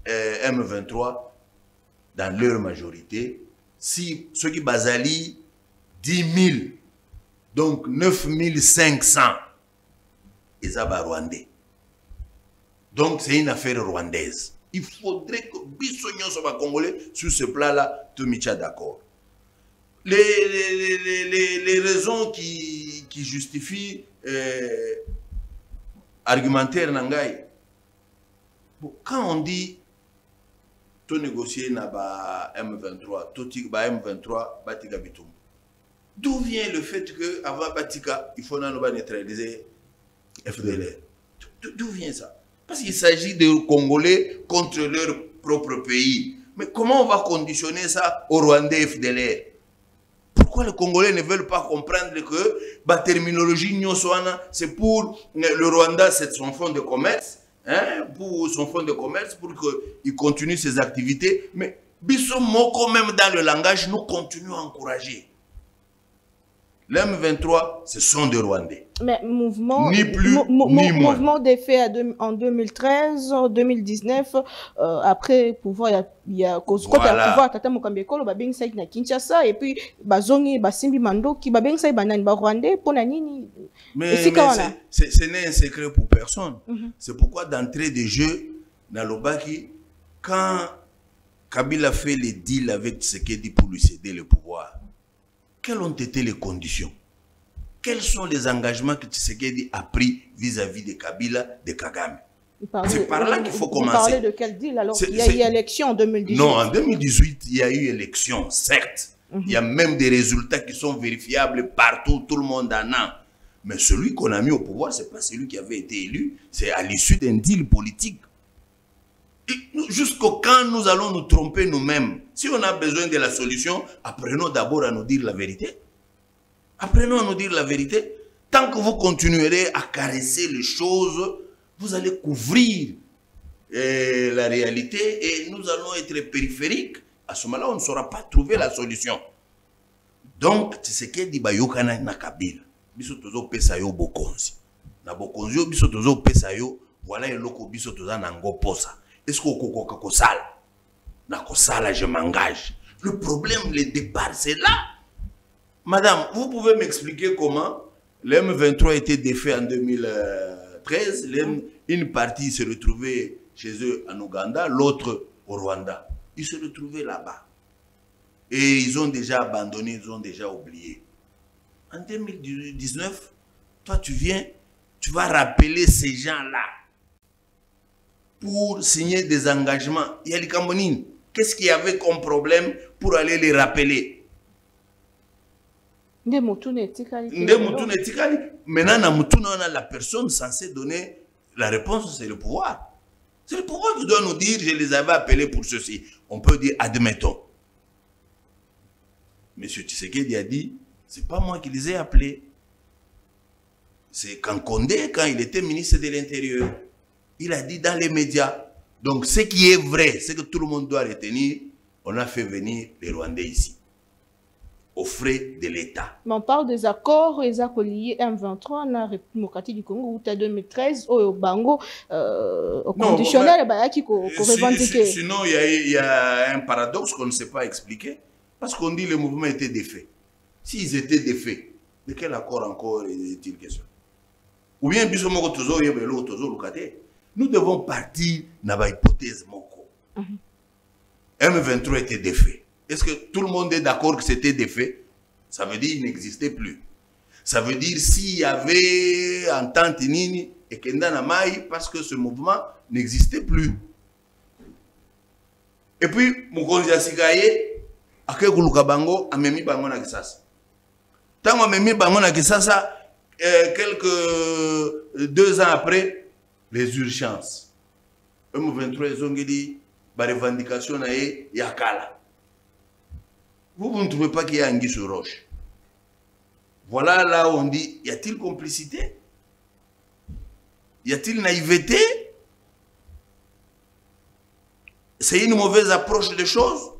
Speaker 4: euh, M23 dans leur majorité. Si ceux qui basali 10 000, donc 9 500, ils sont rwandais. Donc, c'est une affaire rwandaise. Il faudrait que Bissognon soit congolais sur ce plan-là, tout d'accord. Les, les, les, les- raisons qui, qui justifient euh, argumentaire Nangai, bon, quand on dit tout négocier na ba M23, tout ba M23, Batika Bitum, d'où vient le fait que avant Batika, il faut neutraliser FDLR D'où- vient ça? Parce qu'il s'agit de Congolais contre leur propre pays. Mais comment on va conditionner ça au Rwandais FDLR pourquoi les Congolais ne veulent pas comprendre que la terminologie nyoswana, c'est pour euh, le Rwanda, c'est son fonds de commerce, hein, pour son de commerce, pour qu'il continue ses activités. Mais même dans le langage, nous continuons à encourager. L'M23, ce sont des Rwandais.
Speaker 2: Mais mouvement,
Speaker 4: Ni plus, ni moins.
Speaker 2: mouvement des faits à deux- en 2013, en 2019, euh, après pouvoir, il y a, il y a cause quand il y a
Speaker 4: Voilà.
Speaker 2: pouvoir, tata mokambi ekolo, babeng sa na Kinshasa, et puis bazongi, basimbi mandoki, babeng sa banani, ba Rwandais, pour na nini?
Speaker 4: Mais, mais ce n'est un secret pour personne.
Speaker 2: Mhm.
Speaker 4: C'est pourquoi d'entrée de jeu, dans l'Obaki, quand Kabila fait les deals avec Tshisekedi pour lui céder le pouvoir, quelles ont été les conditions? Quels sont les engagements que Tshisekedi a pris vis-à-vis de Kabila, de Kagame?
Speaker 2: Vous
Speaker 4: C'est par là qu'il faut
Speaker 2: vous
Speaker 4: commencer.
Speaker 2: parlez de quel deal alors? Qu'il y a eu élection en 2018
Speaker 4: Non, en 2018, il y a eu élection, certes. Il y a même des résultats qui sont vérifiables partout, tout le monde en a. Mais celui qu'on a mis au pouvoir, c'est pas celui qui avait été élu, c'est à l'issue d'un deal politique. Jusqu'au quand nous allons nous tromper nous-mêmes? Si on a besoin de la solution, apprenons d'abord à nous dire la vérité. Apprenons à nous dire la vérité. Tant que vous continuerez à caresser les choses, vous allez couvrir euh, la réalité et nous allons être périphériques. À ce moment-là, on ne saura pas trouver la solution. Donc, Tshisekedi bayokana na Kabila. Biso tozo pesa yo bokonzi. Na bokonzi biso tozo voilà eloko biso toza na ngo posa. Est-ce que okokoka kosala? Na kosala, je m'engage. Le problème, le départ, c'est là. Madame, vous pouvez m'expliquer comment? l'M23 était défait en 2013, l'M- une partie se retrouvait chez eux en Ouganda, l'autre au Rwanda. Ils se retrouvaient là-bas. Et ils ont déjà abandonné, ils ont déjà oublié. En 2019, toi tu viens, tu vas rappeler ces gens-là pour signer des engagements. Il y a les Cambonines. Qu'est-ce qu'il y avait comme problème pour aller les rappeler? Maintenant, la personne censée donner la réponse, c'est le pouvoir. C'est le pouvoir qui doit nous dire, je les avais appelés pour ceci. On peut dire, admettons. Monsieur Tshisekedi a dit, c'est pas moi qui les ai appelés. C'est Kankonde, quand il était ministre de l'Intérieur. Il a dit dans les médias. Donc, ce qui est vrai, ce que tout le monde doit retenir, on a fait venir les Rwandais ici, aux frais de l'État.
Speaker 2: Mais on parle des accords et accords liés M23 na République démocratique du Congo ou 2013 au bango euh, au conditionnel bah qui
Speaker 4: sinon, il y, a, il y a un paradoxe qu'on ne sait pas expliquer. Parce qu'on dit que le mouvement était défait. S'ils étaient défaits, de quel accord encore est-il question? Ou bien, biso moko tozo yeba eloko tozo luka te. Nous devons partir dans l'hypothèse moko. M23 était défait. Est-ce que tout le monde est d'accord que c'était défait? Ça veut dire qu'il n'existait plus. Ça veut dire s'il y avait entente nini et kenda na mai parce que ce mouvement n'existait plus. Et puis mokonzi ya sika ye ake koluka bango amemi bango na kisasa. Ntango amemi bango na kisasa euh, quelques deux ans après les urgences. M23 ezongeli ba revendication na ye ya kala. Vous, ne trouvez pas qu'il y a Anguille sur roche Voilà là où on dit, y a-t-il complicité? Y a-t-il naïveté? C'est une mauvaise approche des choses?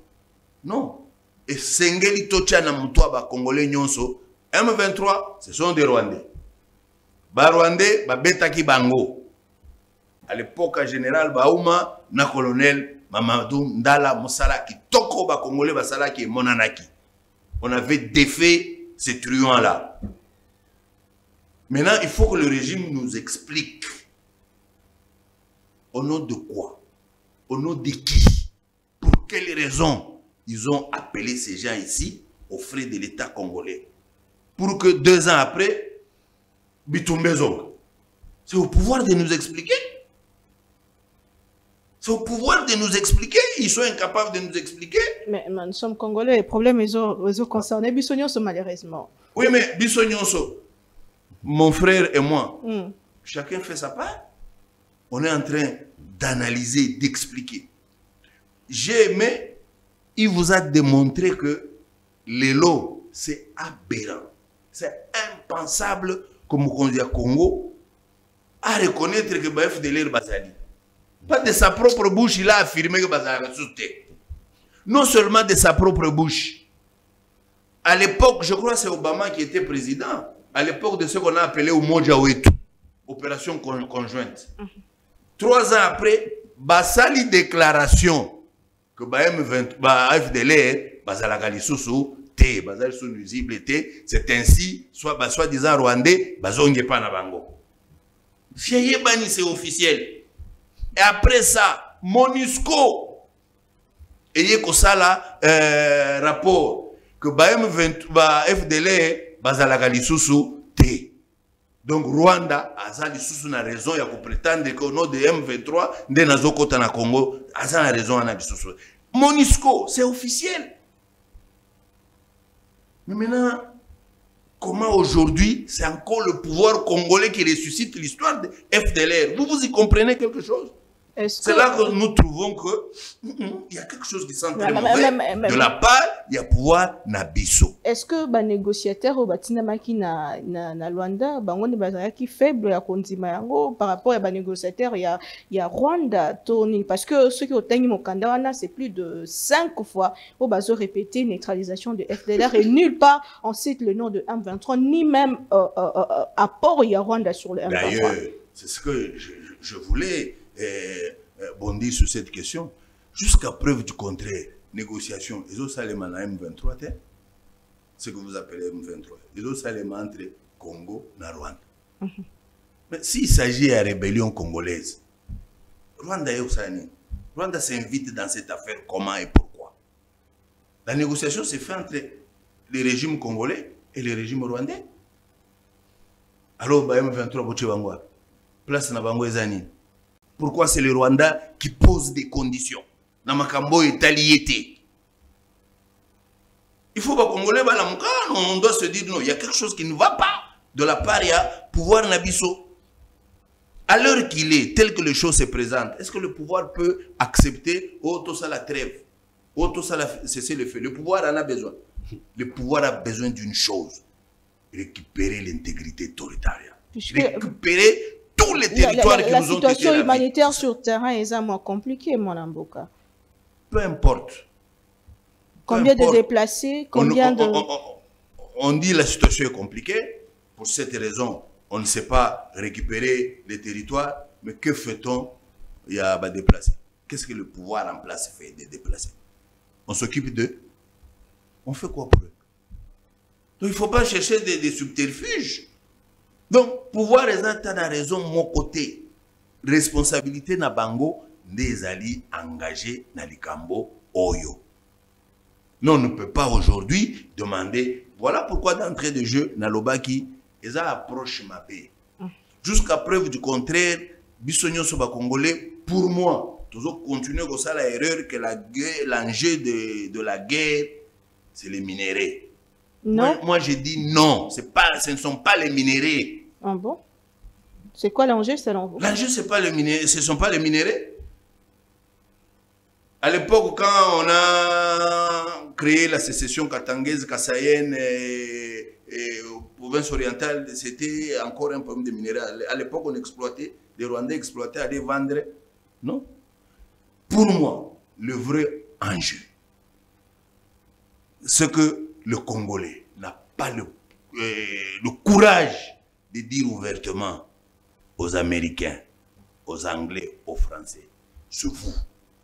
Speaker 4: Non. Et Sengeli Tochana Mutwaba, Congolais Nyonso, M23, ce sont des Rwandais. Ba Rwandais, ba Betaki Bango. À l'époque, général, Baouma, na colonel Mamadou Ndala Moussala, qui toko ba Congolais, basala qui monanaki. On avait défait ces truands-là. Maintenant, il faut que le régime nous explique au nom de quoi? Au nom de qui? Pour quelles raisons ils ont appelé ces gens ici aux frais de l'État congolais? Pour que deux ans après, Bitumbe. C'est au pouvoir de nous expliquer? C'est au pouvoir de nous expliquer. Ils sont incapables de nous expliquer.
Speaker 2: Mais, mais nous sommes congolais, les problèmes ils ont, ils ont concerné malheureusement.
Speaker 4: Oui, mais Bisso Nyonso, mon frère et moi,
Speaker 2: Hmm.
Speaker 4: chacun fait sa part. On est en train d'analyser, d'expliquer. J'ai aimé, il vous a démontré que les lots, c'est aberrant. C'est impensable que Mokonzi à Congo à reconnaître que Baef de Bazali. Pas de sa propre bouche, il a affirmé que Bazali a sauté. Non seulement de sa propre bouche. À l'époque, je crois que c'est Obama qui était président. À l'époque de ce qu'on a appelé Umoja Wetu, opération con- conjointe. Trois ans après, Basali déclaration que ba M20, ba FDLR, Bazalaka lisusu, Bazali sous nuisible te, c'est ainsi, soit, ba, soit disant Rwandais, Bazonge pas na bango. Chez Bani, c'est officiel. Et après ça, MONUSCO, eye kosala euh, rapport que ba M20 ba FDLR bazalaka lisusu te donc Rwanda aza raison ya koprétendre que nom de M23 nde nazokota na Congo aza raison lisusu. MONUSCO c'est officiel. Mais maintenant comment aujourd'hui c'est encore le pouvoir congolais qui ressuscite l'histoire de FDLR vous vous y comprenez quelque chose? C'est là que nous trouvons que hum, hum, il y a quelque chose qui
Speaker 2: mais-
Speaker 4: De la part, il y a pouvoir Nabiso.
Speaker 2: est-ce que ba négociateur au batinamaki na, na, na Rwanda bango ne faible ya kondima yango par rapport à ba négociateur ya ya Rwanda toni parce que ceux qui otangi mokanda wana c'est plus de cinq fois au bazo répéter neutralisation de FDLR et nulle part on cite le nom de M23 ni même euh, euh, euh, apport ya Rwanda sur le M23
Speaker 4: D'ailleurs, c'est ce que je, voulais euh, euh, bondir sur cette question. Jusqu'à preuve du contraire, négociation, autres Salema na M23, t'es, ce que vous appelez M23, les autres Salema entre Congo et Rwanda. Mais s'il s'agit de rébellion congolaise, Rwanda est où ça n'est Rwanda s'invite dans cette affaire comment et pourquoi? La négociation s'est faite entre les régimes congolais et les régimes rwandais. Alors, bah, M23, boche bango wapi? place na bango eza nini? Pourquoi c'est le rwanda qui pose des conditions? Na makambo oyo etali ye te il faut balamuka non, on doit se dire non il y a quelque chose qui ne va pas de la part ya pouvoir na biso. À l'heure qu'il est tel que les choses se présentent est-ce que le pouvoir peut accepter oh tout ça la trêve? Oh tout ça la cesser le feu. Le pouvoir en a besoin. Le pouvoir a besoin d'une chose récupérer l'intégrité territoriale récupérer tous les
Speaker 2: La,
Speaker 4: territoires
Speaker 2: la-
Speaker 4: qui
Speaker 2: la
Speaker 4: nous ont
Speaker 2: situation
Speaker 4: été
Speaker 2: humanitaire sur terrain est moins compliquée, mon Amboka.
Speaker 4: Peu importe.
Speaker 2: Combien de
Speaker 4: importe.
Speaker 2: déplacés,
Speaker 4: On-
Speaker 2: combien
Speaker 4: on,
Speaker 2: de...
Speaker 4: on- on- on dit la situation est compliquée. Pour cette raison, on ne sait pas récupérer les territoires. Mais que fait-on? Il y a bah, déplacer. Qu'est-ce que le pouvoir en place fait de déplacer On s'occupe d'eux. On fait quoi pour eux? Donc il ne faut pas chercher des, des subterfuges. Donc, pouvoir exact a raison, mon côté. Responsabilité na bango, des alliés engagés na likambo oyo. Non, on ne peut pas aujourd'hui demander, voilà pourquoi d'entrée de jeu, Nalobaki, ils approche ma paix. Jusqu'à preuve du contraire, Bissonio Soba Congolais, pour moi, toujours continuer comme ça la erreur que la guerre- l'enjeu de, de la guerre, c'est les minéraux.
Speaker 2: Non
Speaker 4: Moi, moi, je dis non, pas, ce ne sont pas les minéraux.
Speaker 2: Ah bon? C'est quoi l'enjeu selon vous?
Speaker 4: L'enjeu, ce ne sont pas les minéraux. À l'époque, quand on a créé la sécession katangaise, kassaïenne et, et provinces c'était encore un problème de minéraux. À l'époque, on exploitait, les Rwandais exploitaient, allaient vendre. Non? Pour moi, le vrai enjeu, c'est que le Congolais n'a pas le, euh, le courage de dire ouvertement aux Américains, aux Anglais, aux Français, c'est vous,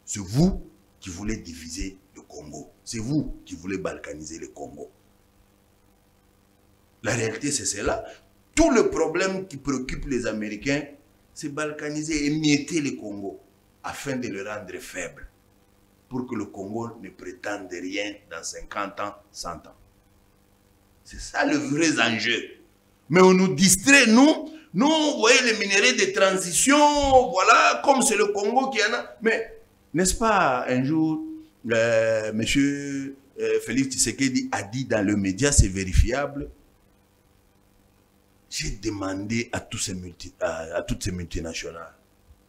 Speaker 4: c'est vous qui voulez diviser le Congo, c'est vous qui voulez balkaniser le Congo. La réalité, c'est cela. Tout le problème qui préoccupe les Américains, c'est balkaniser, émietter le Congo, afin de le rendre faible, pour que le Congo ne prétende rien dans 50 ans, 100 ans. C'est ça le vrai enjeu. Mais on nous distrait, nous. Nous, vous voyez les minéraux de transition, voilà, comme c'est le Congo qui en a. Mais n'est-ce pas un jour, euh, monsieur euh, Félix Tshisekedi a dit dans le média, c'est vérifiable. J'ai demandé à, tous ces multi- à, à toutes ces multinationales,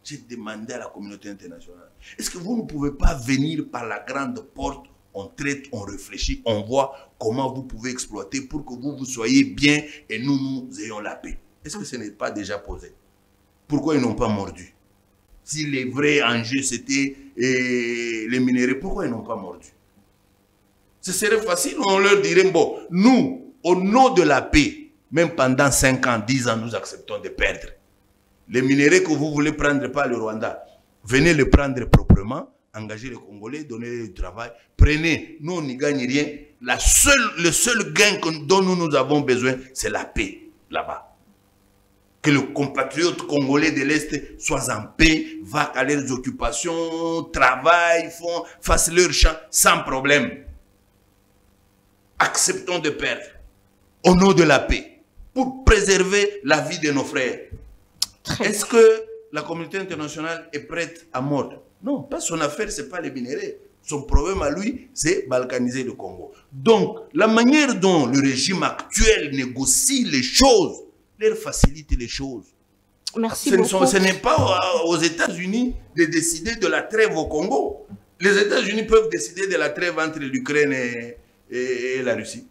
Speaker 4: j'ai demandé à la communauté internationale, est-ce que vous ne pouvez pas venir par la grande porte on traite, on réfléchit, on voit comment vous pouvez exploiter pour que vous, vous soyez bien et nous, nous ayons la paix. Est-ce que ce n'est pas déjà posé? Pourquoi ils n'ont pas mordu? Si les vrais enjeux, c'était eh, les minéraux, pourquoi ils n'ont pas mordu? Ce serait facile, on leur dirait, bon, nous, au nom de la paix, même pendant 5 ans, 10 ans, nous acceptons de perdre. Les minéraux que vous voulez prendre par le Rwanda, venez les prendre proprement, engagez les Congolais, donnez du travail, prenez, nous on n'y gagne rien. La seule, le seul gain dont nous, nous avons besoin, c'est la paix là-bas. Que le compatriote congolais de l'Est soit en paix, va à leurs occupations, travaillent, font, fassent leur champ sans problème. Acceptons de perdre au nom de la paix pour préserver la vie de nos frères. Est-ce que la communauté internationale est prête à mordre? Non, pas son affaire, c'est pas les minéraux. Son problème à lui, c'est balkaniser le Congo. Donc, la manière dont le régime actuel négocie les choses, leur facilite les choses.
Speaker 2: Merci
Speaker 4: Ce ne
Speaker 2: beaucoup.
Speaker 4: sont- ce n'est pas aux États-Unis de décider de la trêve au Congo. Les États-Unis peuvent décider de la trêve entre l'Ukraine et, et- et la Russie.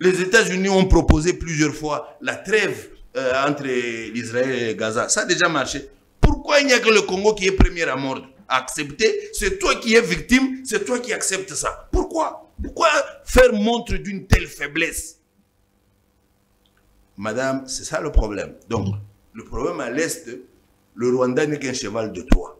Speaker 4: Les États-Unis ont proposé plusieurs fois la trêve euh, entre l'Israël et Gaza. Ça a déjà marché. Pourquoi il n'y a que le Congo qui est premier à mordre, à accepter C'est toi qui es victime, c'est toi qui acceptes ça. Pourquoi? Pourquoi faire montre d'une telle faiblesse? Madame, c'est ça le problème. Donc, le problème à l'Est, le Rwanda n'est qu'un cheval de Troie.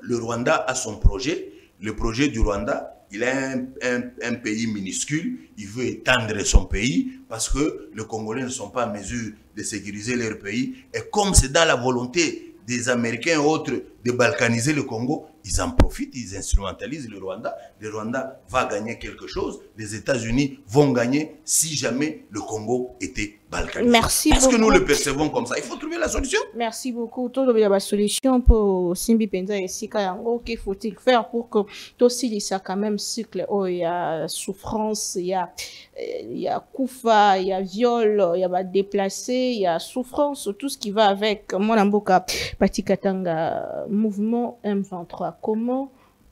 Speaker 4: Le Rwanda a son projet. Le projet du Rwanda, il est un, un- un pays minuscule. Il veut étendre son pays parce que les Congolais ne sont pas en mesure de sécuriser leur pays. Et comme c'est dans la volonté des Américains et autres de balkaniser le Congo, ils en profitent, ils instrumentalisent le Rwanda. Le Rwanda va gagner quelque chose. Les États-Unis vont gagner si jamais le Congo était balkanisé.
Speaker 2: Merci
Speaker 4: Est-ce que nous le percevons comme ça? Il faut trouver la solution.
Speaker 2: Merci beaucoup. tolobela basolution mpo simbi mpenza esika yango que faut-il faire pour que tosilisa quand même cycle? Oyo ya souffrance ya eh, ya kufa ya viol ya badéplacé ya souffrance tout ce qui va avec mwana mboka patikatanga mouvement M23 comment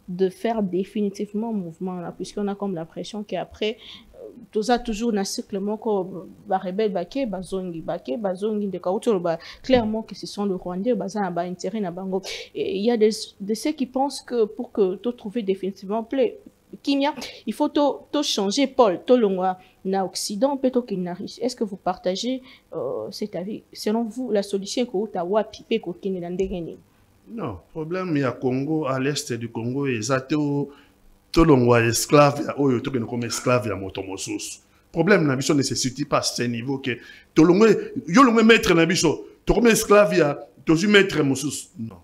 Speaker 2: de faire définitivement mouvement là puisqu'on a comme l'impression qu'après euh, toza toujours na cycle moko barebelle bake bazongi bake bazongi oloba clairement que ce sont le rwandais baza na baintérêt na bango. Il y a des, de ceux qui pensent que pour que to trouver définitivement plaît kimia il faut to, to changer paul tolongwa na occident mpe tokende na riche est ce que vous partagez euh, cet avis? Selon vous la solution ekouta wapi mpe kokende na ndenge nini
Speaker 3: non problème ya congo à l'est du congo eza te tolongwa esclave ya oyo tokende koma esclave ya moto mosusu. Problème na biso ne se situe pas à ce niveau ke tolongwe yo longwe maître na biso tokoma esclave ya tozwi maître mosusu? Non.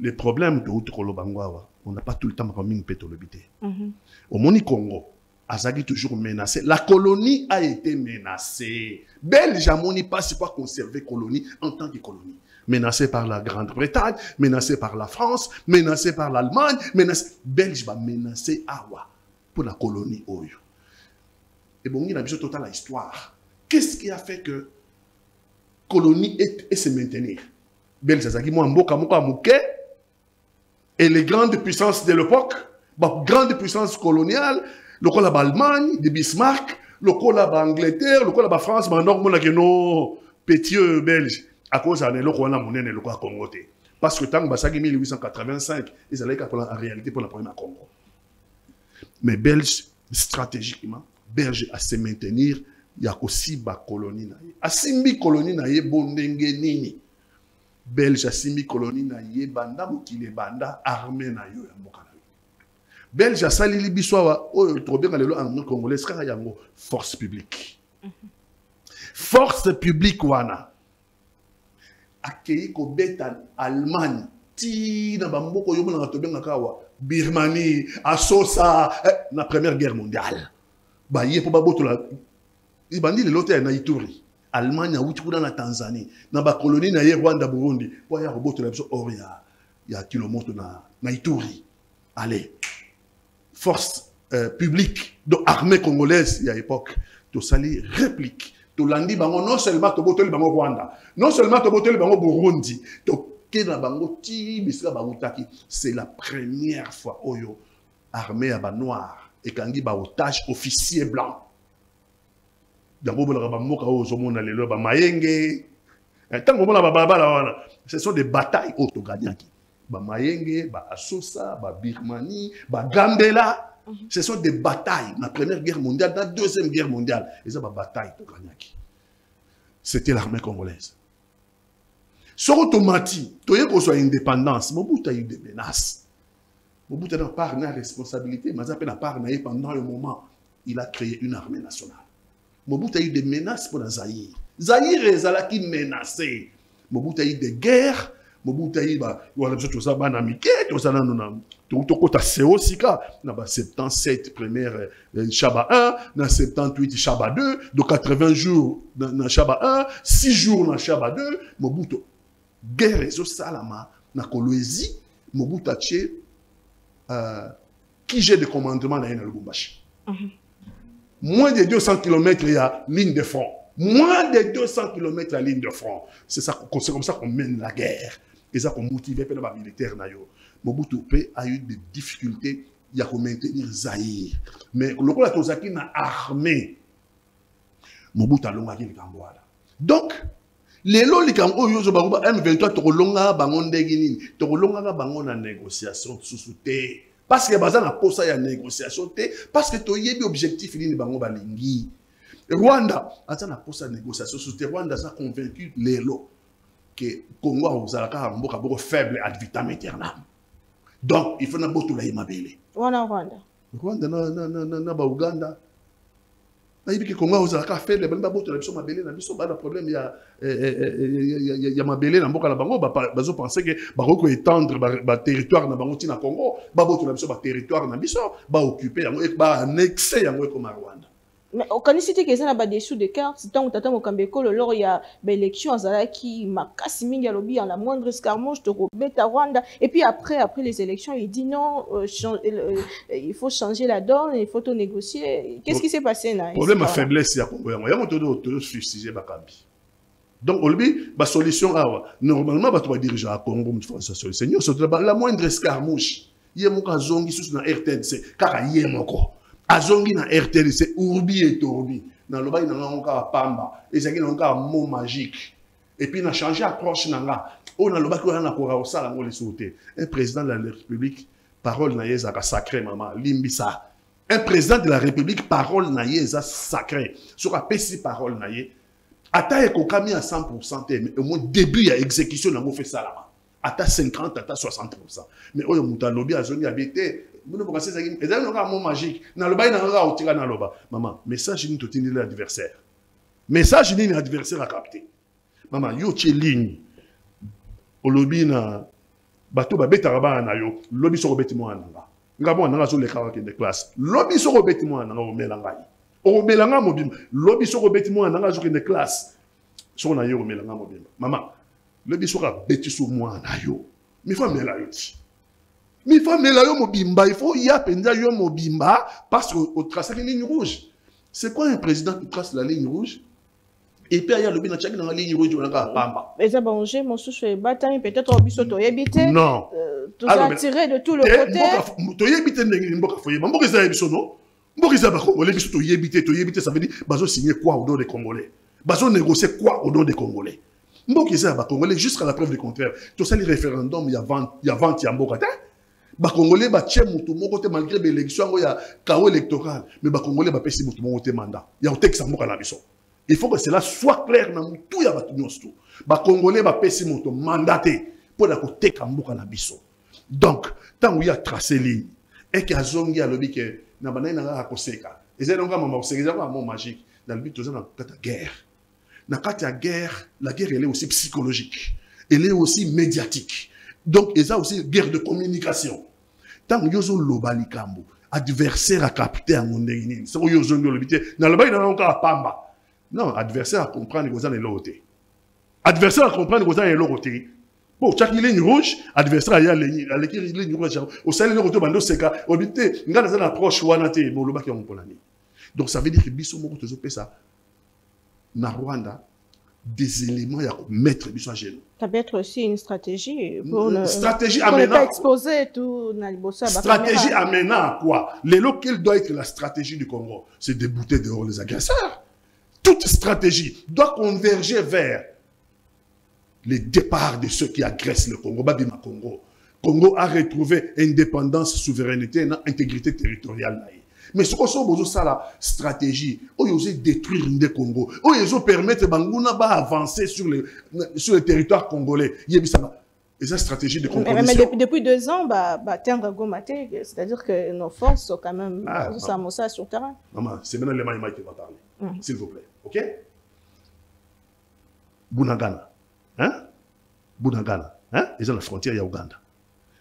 Speaker 3: Le problème touti koloba awa on n'a pas tout le temps makambo mingi mpe tolobi te.
Speaker 2: Mhm.
Speaker 3: omoni congo azalaki toujours menacé. La colonie a été menacée. Belge amoni mpasi po aconserve colonie en tant que colonie menacé par la grande-bretagne menacé par la france menacé par l'allemagne menacé belge bamenacé awa mpo na colonie oyo. Ebongi na biso totala histoire. Qu'est-ce qui a fait que colonie et, et se maintenir? Belge azalaki mwa mboka moko ya moke et les grandes puissances de l'époque ba grande puissance coloniale lokola baallemagne de bismarck lokola baangleterre lokola bafrance bandoko monake no petit oyo belge akozala na eloko wana monene lokola congo te parce que ntango basalaki 1885 ezalaki kaka mpona en réalité mpona problème ya congo. Mais belge stratégiquement belge ase maintenir ya kosimba koloni na ye asimbi koloni na ye bondenge nini. Belge asimbi koloni na ye banda mokili ebanda arme na yo ya mboka na yo belge asaleli biso awa oyo tokobenga lelo arme congolaise kaka yango force publique. Force publique wana akei kobeta allemagne. Ti na bamboka oyo omonaka tobengaka awa birmanie asosa eh, na première guerre mondiale. Baye mpo babotola ebandi lelo te na ituri. Allemagne awuti kuna na tanzanie. Na bakoloni na ye rwanda burundi mpo aya kobotola biso or ya, ya kilomoto na, na ituri. Allez. Force euh, publique donc armée congolaise ya époque tosali réplique tolandi bango non seulement tobotoli bango rwanda non seulement tobotoli bango burundi toke na bango ti bisika bautaki c'est la première fois oyo armée ya banoir ekangi baotage officier blanc yango omonaka bamboka oyo ozomona lelo bamayenge ntango omona babalabala wana ce sont des batailles oyo toganyaki bamayenge baasosa babirmanie bagambela ce sont des batailles. Na première guerre mondiale na deuxième guerre mondiale. Toganyaki c'était l'armée congolaise. Soko tomati toye kozwa indépendance mobutu ayi de menace mobutu na part na responsabilité maza mpe na ye pendant le moment. Il a créé une armée nationale. Mobutu ayi de menace mpo na zaïre zaïre ezalaki menacé mobutu ayi de guerre mobutu ayi wana biso toza bana mike toza nano na tokota seo sika. Na ba 77 première euh, chaba 1 na 78 chaba 2 de 80 jours na, chaba 1 6 jours na chaba 2 mobutu guerre ezosalama na kolwezi. Mobutu atie euh, kije de commandement na ye na lubumbashi. Moins de 200 km ya ligne de front. Moins de 200 km ya ligne de front. C'est comme ça qu'on mène la guerre eza komotive mpe na bamilitaire na yo mobutu mpe a eu des difficultés. Ya komaintenir zaïre mais lokola tozalaki na armée mobutu alongaki likambo wana donc lelo likambo oyo ozobango ba m23 tokolongaka bango ndenge nini. Tokolongaka bango na négociation susu te parce que baza na posa ya négociation parce que toyebi objectif nini bango balingi. Rwanda aza na posa ya négociation rwanda aza convaincu lelo ke congo akozala kaka mboka faible ad vitam aeternam donc il faut na botola ye mabele
Speaker 2: wana rwanda.
Speaker 3: Rwanda na, na, na, na, na bauganda nayebi ke congo akozala kaka faible balingi babotola biso mabele na biso bana problème ya, eh, eh, eh, ya, ya, ya mabele na mboka na bango bazopense ke bakoki koétendre baterritoire na bango ntina congo babotola biso baterritoire na biso baoccupe yango baanexe yango ekoma rwanda
Speaker 2: mais okanisi te ke eza na badessous de carte ntango tata mokambi ekolo loro ya baélection azalaki makasi mingi alobi en la moindre escarmouche tokobeta rwanda. Et puis après après les élections il dit non euh, change, euh, il faut changer la donne il faut to négocier. Qu'est-ce qui s'est passé na
Speaker 3: problème ya faiblesse ya congo yango yango tozofustige bakambi donc olobi basolution awa normalement bato badirigeaka congo nyonso la moindre escarmouche. Ye moko azongi susu na rtnc kaka ye moko azongi na rtlc urbi et torbi. Nalobaki na nga ngo kaka pamba. Ezalaki nango kaka mot magique. Et puis na change approche na nga oyo nalobaki oyo nakoka kosala yango lisusu te un président de la république parole na ye ezalaka sacré mama limbisa un président de la république parole na ye eza sacré soki apesi parole na ye ata ekokami à 100 te mais au moins début ya exécution nango fe esalama ata 50 ata 60% mais oyo moto alobi azongi abi te bino bokasi ezalaki ezalaki nanga mo magique. Nalobaki na ngaka otika naloba. Mama message nini totindeli adversaire? Message nini adversaire acapte mama yo tie ligne. Olobi na bato babetaka bana na yo. Lobi soko obeti mwana na nga. Nga mwana nanga azoleka akende classe. Lobi soko obeti mwana nanga omela ngai. Okobela nga mobimba. Lobi soko obeti mwana nanga azokende classe. Soko na ye okomela nga mobimba. Mama lobi soko abeti so mwana na yo mifo amela yo ti mifo amela yo mobimba. Il faut ya mpenza yo mobimba parce que otrasaki ligne rouge. C'est quoi un président qui trace la ligne rouge? Et puis aya alobi natiaki nanga ligne rouge onaka apamba
Speaker 2: eza banger mosusu ebatami peut-être biso toyebi te
Speaker 3: non.
Speaker 2: Euh, toza
Speaker 3: Alors, mais-
Speaker 2: attiré de tout le côté.
Speaker 3: toyebi te ndenge mboka foyeba mboka eza ya biso no mboka eza ya bakongolais biso toyebi te toyebi te ça veut dire bazosigne quoi au nom des congolais? Bazonégocier quoi au nom des congolais? Mboka eza ya bakongolais jusqu'à la preuve du contraire. Tosali référendum ya vente ya mboka te bakongolais batie motu moko te malgré ya kao électoral. Mais bakongolais bapesi motu moko te mandat biso. Il faut que cela soit clair ya bato nyonso. Tu bakongolais bapesi moto mandat te mpo na koteka mboka na biso. Donc ntango ye atrace ligne. Eke azongi alobi ke bandai na nga akoseka ezali nonga mama koseka ezali kaka mot magique. Nalobi toza na kati ya guerre. Na guerre la guerre elle est aussi psychologique. Elle est aussi médiatique donc eza aussi guerre de communication. Ntango yo ozoloba likambo adversaire acapte yango ndenge nini soko yo ozongi olobi te nalobaki na yango kaka pamba. Non adversaire acomprendre koza na eloko te adversaire acomprendre koza na eloko te mpo otyaki ligne rouge adversaire aye alengi- aleki ligne rouge eloko te obandi oseka olobi te ngai naza na approche wana te me olobaki yango mpona nini donc ça veut dire que biso moko tozopesa na rwanda des éléments ya komettre biso à genoux
Speaker 2: ça peut être aussi une stratégie pour ne,
Speaker 3: stratégie
Speaker 2: pour ne pas exposer tout
Speaker 3: stratégie amenant à quoi? Lelo, quelle doit être la stratégie du Congo C'est de bouter dehors les agresseurs. Toute stratégie doit converger vers le départ de ceux qui agressent le Congo. Babima Congo. Congo a retrouvé indépendance, souveraineté et intégrité territoriale. Na. Mais ce qu'on besoin ça la stratégie, ils osent détruire le Congo, oh ils ont permettre Banguna ba avancer sur le sur le territoire congolais. Yebisama. Et ça stratégie de
Speaker 2: Mais, depuis, depuis deux ans, bah, bah, Goma te, c'est-à-dire que nos forces sont quand même
Speaker 3: Ah,
Speaker 2: ah, ça sur le terrain.
Speaker 3: Maman, c'est maintenant les Maïmaï qui va parler.
Speaker 2: Mhm.
Speaker 3: S'il vous plaît. OK? Bunagana. Hein? Bunagana. Hein? Ils ont la frontière, il y a Ouganda.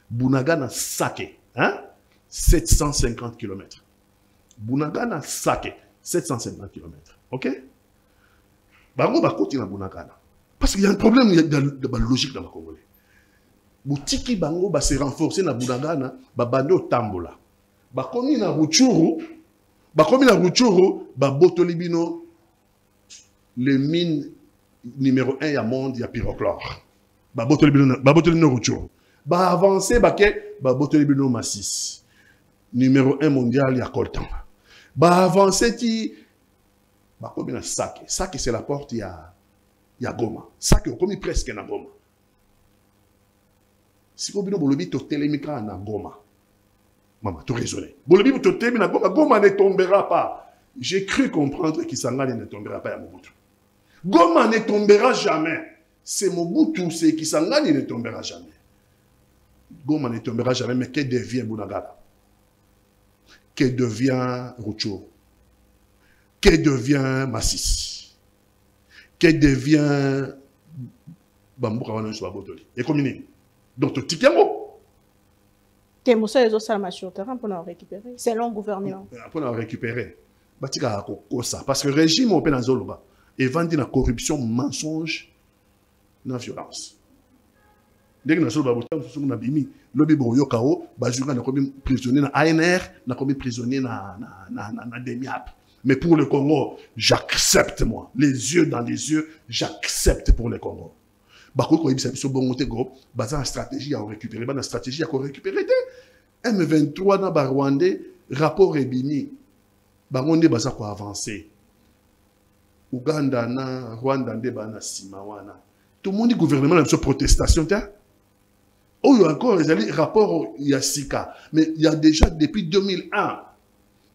Speaker 3: Bunagana Sake. Hein? 750 km. Bunagana Sake. 750 km. OK? Bango à Bunagana. Parce qu'il y a un problème de, de logique dans le Congolais. Boutiki bango va se renforcer na Bunagana, ba bando tambola. Bakomi na Ruchuru, bakomi na ruchuru babotoli bino le mine numéro 1 ya monde ya pyrochlore babotoli bino ruchuru baavance bake babotoli bino masis numéro 1 mondial ya coltan baavance ti bakomi na sake. Sake c'est la porte ya ya goma. Sake okomi presque na goma. Sikoyo bino bolobi totelemi na goma. Maman, tout raisonné. Bolobi totelemi na goma. Goma ne tombera pas. J'ai cru comprendre kisangani ne tombera pas ya mobutu. Goma ne tombera jamais. C'est mobutu c'est kisangani ne tombera jamais. Goma ne tombera jamais mais que devient bunagana que devient ruchuru que devient masisi que devient bamboka wana nyonso babotoli ekomi nini donc totiki yango
Speaker 2: Que Moussa les osala sur le terrain pour nous récupérer. Selon le gouvernement.
Speaker 3: mpona récupérer. Batikaka kokosa parce que régime oyo mpe nazoloba evandi na corruption mensonge na violence ndenge nazoloba bota mosusu na bimi lobi boyoka o bazwinga nakomi prisonnier na anr nakomi prisonnier na, na, na, na, na demiap mais pour le congo j'accepte moi. Les yeux dans les yeux j'accepte pour le congo. Bakoki koyebisa biso bongo te go. Baza na stratégie ya korécupérer bana stratégie ya korécupérer te m23 na barwandais rapport ebimi bango nde baza koavance uganda na rwanda nde baa na nsima wana tomoni gouvernement na biso protestation te oyo encore ezali rapport ya sika mais il y a déjà depuis 2001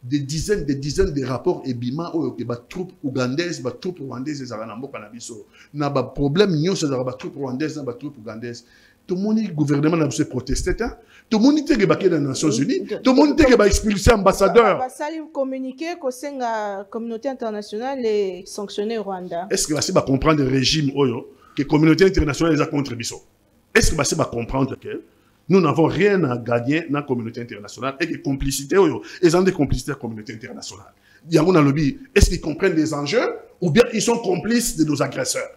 Speaker 3: des dizaines des dizaines de rapports ebima oyo ke batroupe ougandaise batroupe rwandaise ezalaka na mboka na biso. Na baproblème nyonso ezalaka batroupe rwandaise na batroupe ougandaise. Tomoni gouvernement na biso eproteste te tomoni teke bakei na nations unies. tomoni teke baexpulse ambassadeur.
Speaker 2: Basali communiqué kosenga communauté internationale et sanctionner rwanda.
Speaker 3: Est ce que basi bacomprendre régime oyo que communauté internationale eza contre biso? Est ce que basi bacomprendre que nous n'avons rien à gagner dans la communauté internationale et que complicité oyo eza nde complicité ya communauté internationale. Yango nalobi est ce qu'ils comprennent les enjeux ou bien ils sont complices de nos agresseurs?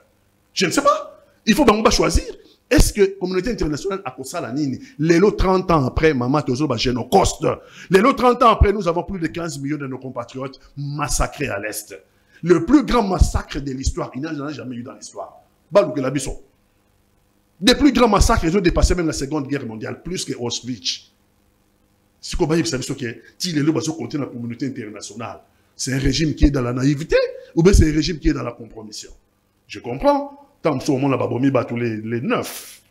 Speaker 3: Je ne sais pas. Il faut bango bachoisir est-ce que communauté internationale akosala nini lelo 30 ans après mama tozoba génocoste lelo 30 ans après nous avons plus de 15 millions de nos compatriotes massacrés à l'est. Le plus grand massacre de l'histoire il n'y en a jamais eu dans l'histoire. Balukela biso des plus grands massacres ils ont dépassé même la seconde guerre mondiale plus que Auschwitz. Sikoyo bayebisa biso ke ti lelo bazokonte na communauté internationale c'est un régime qui est dans la naïveté ou bien c'est un régime qui est dans la compromission? Je comprends. Ntango mosusu omona babomi bato le, le 9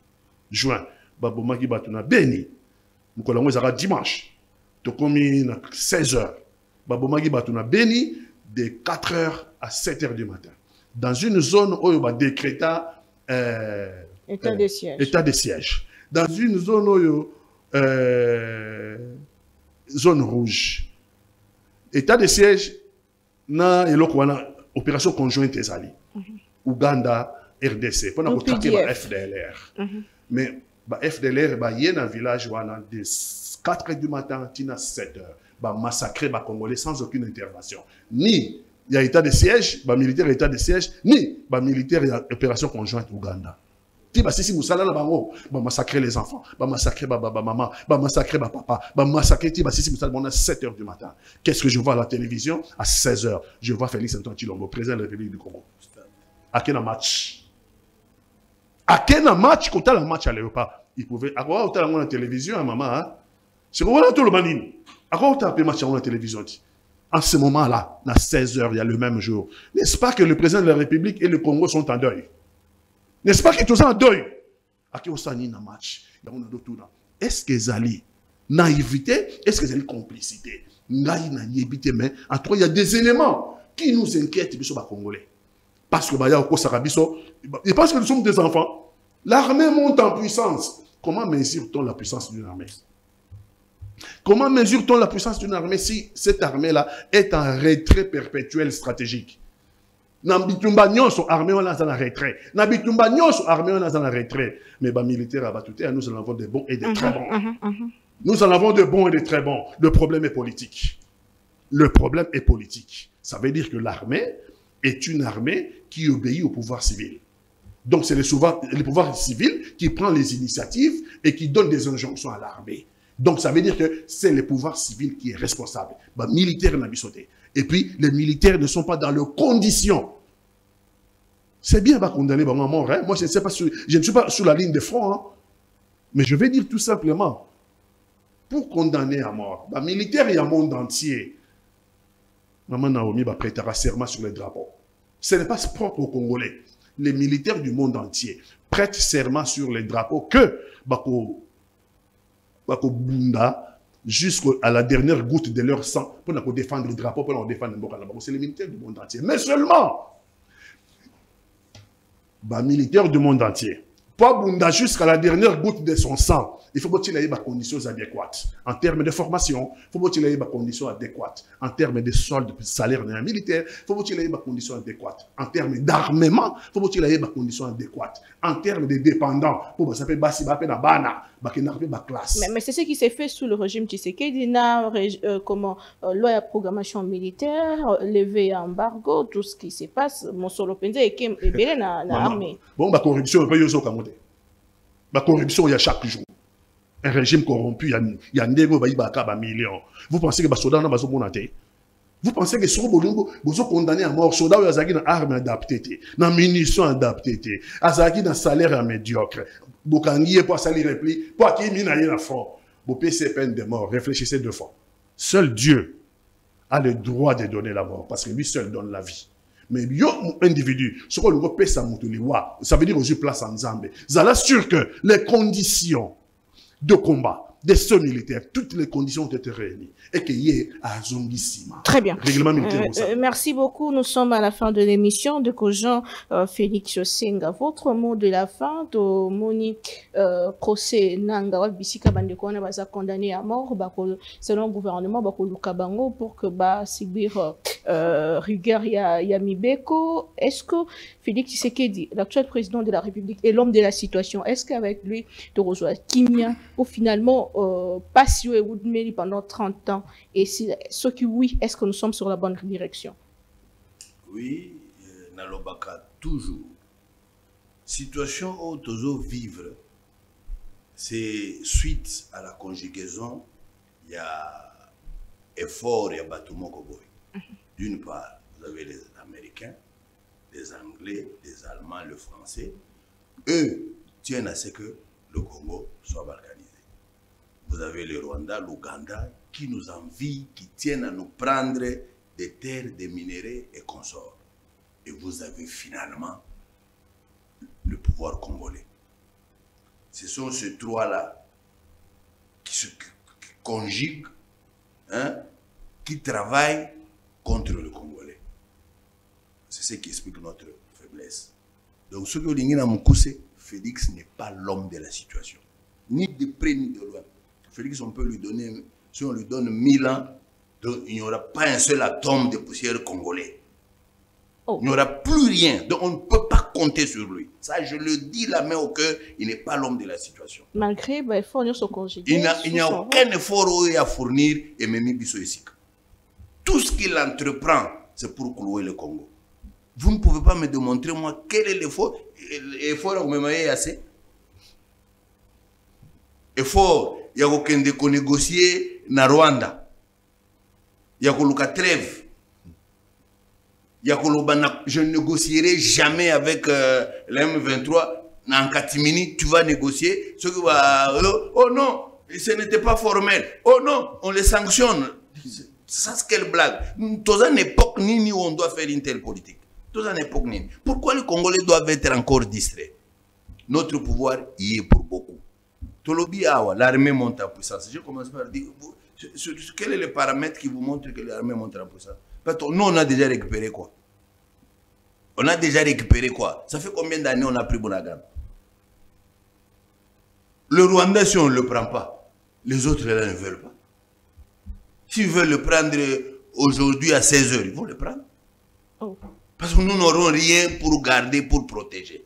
Speaker 3: juin babomaki bato na beni. Mokolo yango ezalaka dimanche. Tokomi na 16 heures babomaki bato na beni de 4 heures à 7 heures du matin. Dans une zone oyo badécréta euh,
Speaker 2: état de siège.
Speaker 3: État de siège. Dans une zone oyo euh, zone rouge. État de siège na eloko wana opération conjointe ezali. Uganda rdc mpona
Speaker 2: PDF.
Speaker 3: ba fdlr mais ba fdlr baye na village wana de 4 heures du matin ntina 7 heures. Bamassacre bacongolais sans aucune intervention. Ni ya état de siège bamilitaire ya état de siège ni bamilitaire ya opération conjointe uganda ti basisi mosala na bango bamassacre les enfants bamassacre bamama bamassacre bapapa bamassacre ti basisi mosala bango na 7 heures du matin. Qu'est-ce que je vois à la télévision? À 16 heures. Je vois félix antoine chilombo président de la république du congo. Ake na match? Ake na match? Kotala match ya léopard il pouvait akoka kotala yango na télévision ya mama hein? siko wana toloba nini akoka kotala mpe match yango na télévision ti en ce moment-là, à 16 heures, il y a le même jour, n'est-ce pas que le président de la République et le Congo sont en deuil? N'est-ce pas qu'ils sont en deuil? Aki osani na match. yango na dotuna. Est-ce que zali naïveté Est-ce que zali complicité? Ngai na yebite mais en tout cas, il y a des éléments qui nous inquiètent biso ba congolais. Parce que parce que nous sommes des enfants. L'armée monte en puissance. Comment mesure-t-on la puissance d'une armée? Comment mesure-t-on la puissance d'une armée si cette armée-là est en retrait perpétuel stratégique? Na bitumba nyonso armée wana aza na retrait. Na bitumba nyonso armée wana aza na retrait. Mais bamilitaire ya bato te nous en avons de bons et de très bons. nous en avons de bons et de très bons. Le problème est politique. Le problème est politique. Ça veut dire que l'armée est une armée qui obéit au pouvoir civil. Donc c'est le, le pouvoir civil qui prend les initiatives et qui donne des injonctions à l'armée. Donc ça veut dire que c'est le pouvoir civil qui est responsable. Bah, militaire n'a sauté. Et puis les militaires ne sont pas dans leurs conditions. C'est bien bah, condamner bah, à mort. hein. Moi je ne suis pas sur la ligne de front. hein. Mais je vais dire tout simplement, pour condamner à mort, bah, militaire il y a monde entier. Maman Naomi va prêter serment sur les drapeaux. Ce n'est pas propre aux Congolais. Les militaires du monde entier prêtent serment sur les drapeaux que bako bakobunda jusqu'à la dernière goutte de leur sang pour nous défendre le drapeau, pour nous défendre le. C'est les militaires du monde entier. Mais seulement, bah, militaires du monde entier, pas bunda jusqu'à la dernière goutte de son sang. Il faut qu'il ait des conditions adéquates. En termes de formation, il faut qu'il ait des conditions adéquates. En termes de solde, de salaire d'un militaire, il faut qu'il ait des conditions adéquates. En termes d'armement, il faut qu'il ait des conditions adéquates. En termes de dépendants, pour ça peut basi bana, ba ke na pe ba classe.
Speaker 2: Mais, mais c'est ce qui s'est fait sous le régime Tshisekedi, na, euh, comment, euh, loi de programmation militaire, euh, levé embargo, tout ce qui se passe, mon solo penze et qui est belé na, na armée.
Speaker 3: Bon, la corruption, il y a La corruption, il y a chaque jour. Un régime corrompu, il y a, il y a ndenge ba ibaka ba millions. Vous pensez que ba soldats na bazo monate? Vous pensez que sur bolongo, bozo condamné à mort, soldat azaki na arme adapté te, na munitions adapté te, azaki na salaire médiocre. Bokangi e pour sali repli, pour aki mina ye na front. Bo PC peine de mort, réfléchissez deux fois. Seul Dieu a le droit de donner la mort parce que lui seul donne la vie. Mais yo individu, ce qu'on le ça ça veut dire aussi place en Zambé. Ça sûr que les conditions de combat des sols militaires, toutes les conditions ont été réunies et qu'il y ait à Zongissima.
Speaker 2: Très bien.
Speaker 3: Règlement militaire.
Speaker 2: Euh, euh, merci beaucoup. Nous sommes à la fin de l'émission de Kojan euh, Félix Senga. Votre mot de la fin? De Monique euh, procès Nanga Bisika Bandekwana va condamné à mort selon le gouvernement pour que ba subir euh, rigueur Yamibeko. Est-ce que Félix Tshisekedi, l'actuel président de la République, est l'homme de la situation Est-ce qu'avec lui, de rejoindre Kimia, ou finalement euh, pas si pendant 30 ans Et si, ce qui oui, est-ce que nous sommes sur la bonne direction?
Speaker 4: Oui, euh, Nalobaka, toujours. Situation où toujours vivre, c'est suite à la conjugaison, il y a effort, il y a mhm. D'une part, vous avez les Américains, les Anglais, les Allemands, le Français. Eux tiennent à ce que le Congo soit balkanisé. Vous avez le Rwanda, l'Ouganda, qui nous envient, qui tiennent à nous prendre des terres, des minéraux et consorts. Et vous avez finalement le pouvoir congolais. Ce sont ces trois-là qui se conjuguent, hein, qui travaillent contre le Congolais. C'est ce qui explique notre faiblesse. Donc, ce que Félix n'est pas l'homme de la situation, ni de près ni de loin. Félix, on peut lui donner, si on lui donne 1000 ans, il n'y aura pas un seul atome de poussière congolais. Oh. Il n'y aura plus rien. Donc on ne peut pas compter sur lui. Ça, je le dis la main au cœur, il n'est pas l'homme de la situation.
Speaker 2: Malgré bah, fournir son congé.
Speaker 4: Il n'y a, aucun effort à fournir et même Tout ce qu'il entreprend, c'est pour clouer le Congo. Vous ne pouvez pas me démontrer, moi, quel est l'effort. L'effort, vous m'avez assez? Effort, ya kokende konégocier na Rwanda ya koluka trêve ya koloba je ne négocierai jamais avec euh, la M23 na Katimini tu vas négocier. Ce qui va oh, oh non ce n'était pas formel. Oh non on les sanctionne. Ça c'est quelle blague. Dans une époque nini où on doit faire une telle politique. Une époque nini. Pourquoi les Congolais doivent être encore distraits? Notre pouvoir y est pour beaucoup Tolobi Awa, l'armée monte en puissance. Je commence par dire, quel est le paramètre qui vous montre que l'armée monte en puissance? Nous, on a déjà récupéré quoi? On a déjà récupéré quoi? Ça fait combien d'années on a pris Bonagan Le Rwanda, si on ne le prend pas, les autres là ne veulent pas. S'ils veulent le prendre aujourd'hui à 16 heures, ils vont le prendre. Oh. Parce que nous n'aurons rien pour garder, pour protéger.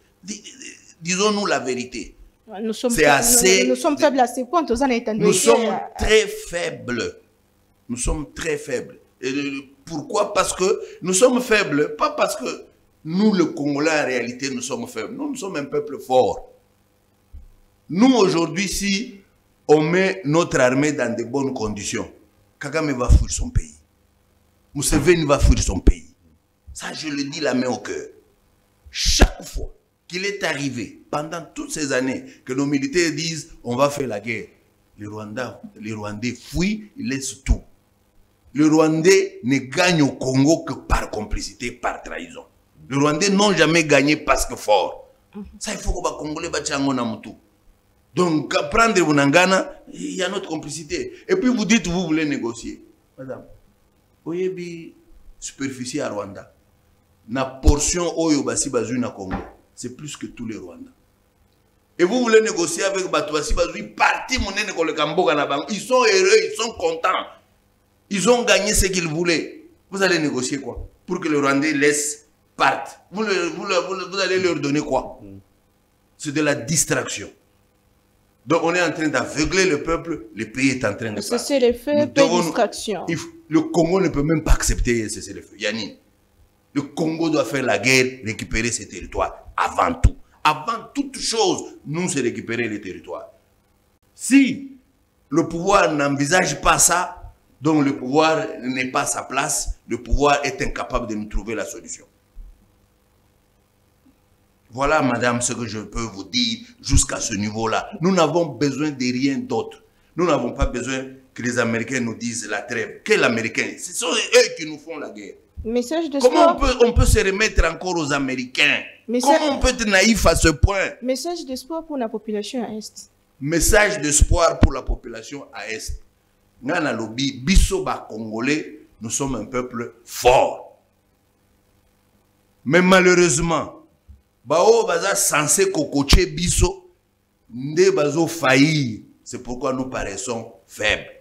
Speaker 4: Disons-nous la vérité.
Speaker 2: Nous sommes, assez. Nous, sommes faibles à ces points.
Speaker 4: Nous sommes très faibles. Nous sommes très faibles. Et pourquoi? Parce que nous sommes faibles, pas parce que nous, le Congolais, en réalité, nous sommes faibles. Nous, nous sommes un peuple fort. Nous, aujourd'hui, si on met notre armée dans de bonnes conditions, Kagame va fuir son pays. Museveni va fuir son pays. Ça, je le dis la main au cœur. Chaque fois qu'il est arrivé pendant toutes ces années que nos militaires disent on va faire la guerre. Les Rwandais, fuient, ils laissent tout. Les Rwandais ne gagnent au Congo que par complicité, par trahison. Les Rwandais n'ont jamais gagné parce que fort. Ça, il faut que les Congolais battent Donc, prendre Bunangana, il y a notre complicité. Et puis vous dites, vous voulez négocier. Madame, voyez, superficie à Rwanda. Na portion oyo basi bazu na Congo c'est plus que tous les Rwandais. Et vous voulez négocier avec Batouassi Bazoui, parti Ils sont heureux, ils sont contents. Ils ont gagné ce qu'ils voulaient. Vous allez négocier quoi? Pour que les Rwandais laissent partent. Vous, vous, allez leur donner quoi? C'est de la distraction. Donc on est en train d'aveugler le peuple, le pays est en train de
Speaker 2: C'est l'effet de distraction.
Speaker 4: Le Congo ne peut même pas accepter cesser le feu. Yannick, le Congo doit faire la guerre, récupérer ses territoires avant tout. Avant toute chose, nous, c'est récupérer les territoires. Si le pouvoir n'envisage pas ça, donc le pouvoir n'est pas à sa place, le pouvoir est incapable de nous trouver la solution. Voilà, madame, ce que je peux vous dire jusqu'à ce niveau-là. Nous n'avons besoin de rien d'autre. Nous n'avons pas besoin que les Américains nous disent la trêve. Quel Américain Ce sont eux qui nous font la guerre.
Speaker 2: Message de
Speaker 4: Comment on peut, on peut se remettre encore aux Américains?
Speaker 2: Mais
Speaker 4: Comment on peut être naïf à ce point?
Speaker 2: Message d'espoir pour la population à Est.
Speaker 4: Message d'espoir pour la population à Est. Ngana lobi, biso ba Congolais, nous sommes un peuple fort. Mais malheureusement, bao baza censé biso, nde bazo faillir. C'est pourquoi nous paraissons faibles.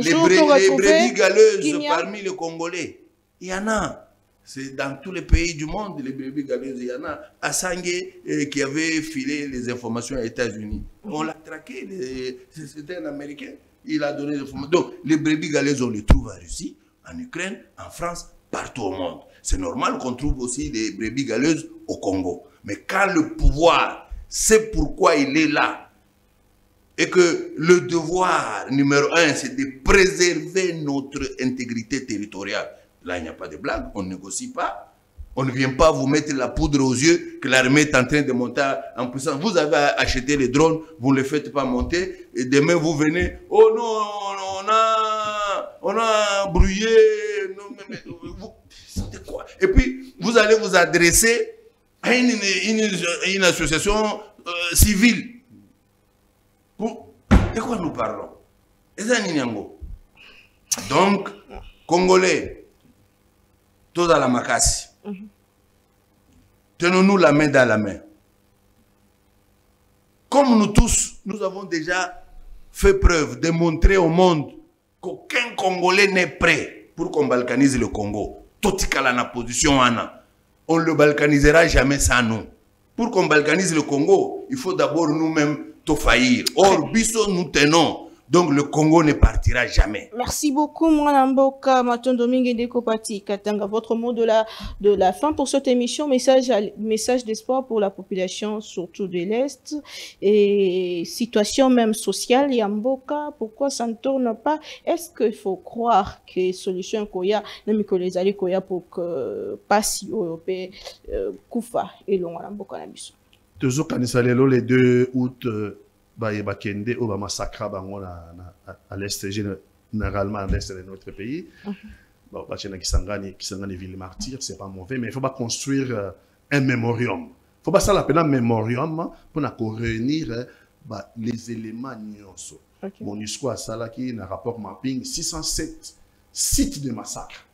Speaker 4: Les,
Speaker 2: jour
Speaker 4: brebis galeuses
Speaker 2: a-
Speaker 4: parmi les Congolais, il y en a. C'est dans tous les pays du monde, les brebis galeuses, il y en a. Assange, euh, qui avait filé les informations aux États-Unis, on l'a traqué. les- c'est- C'était un Américain. Il a donné les informations. Donc, les brebis galeuses, on les trouve en Russie, en Ukraine, en France, partout au monde. C'est normal qu'on trouve aussi des brebis galeuses au Congo. Mais quand le pouvoir sait pourquoi il est là, et que le devoir numéro un, c'est de préserver notre intégrité territoriale. Là, il n'y a pas de blague, on ne négocie pas. On ne vient pas vous mettre la poudre aux yeux que l'armée est en train de monter en puissance. Vous avez acheté les drones, vous ne les faites pas monter, et demain vous venez, oh non, on a, on a brouillé, non, mais, mais, quoi? Et puis, vous allez vous adresser à une association euh, civile. De quoi nous parlons? Donc, Congolais, tous à la makasi. Tenons-nous la main dans la main. Comme nous tous, nous avons déjà fait preuve, démontré au monde qu'aucun Congolais n'est prêt pour qu'on balkanise le Congo. Totikala na position. On ne le balkanisera jamais sans nous. Pour qu'on balkanise le Congo, il faut d'abord nous-mêmes faillir. Or, biso, nous tenons. Donc le Congo ne partira jamais.
Speaker 2: Merci beaucoup, Mwanamboka, Matondo Mingende Kopati, Katanga. Votre mot de la, de la fin pour cette émission, message, à- message d'espoir pour la population, surtout de l'Est, et situation même sociale, Yamboka, pourquoi ça ne tourne pas? Est-ce qu'il faut croire que solution Koya, même que les alliés Koya pour que pas si européen, euh, Koufa, et l'on Mwanamboka Nabiso?
Speaker 3: Tozokanisa lelo le 2 août euh, baye bakende oyo bamassacra bango na, na, à- l'est gén- généralement à l'est de notre pays. Bon, batie na kisangani kisangani ville martyr c'est pas mauvais mais il faut pas construire euh, un mémorium. Faut basala mpena mémorium mpona koréunir euh, ba, les éléments nyonso monusco asalaki na rapport mapping 607 sites de massacre.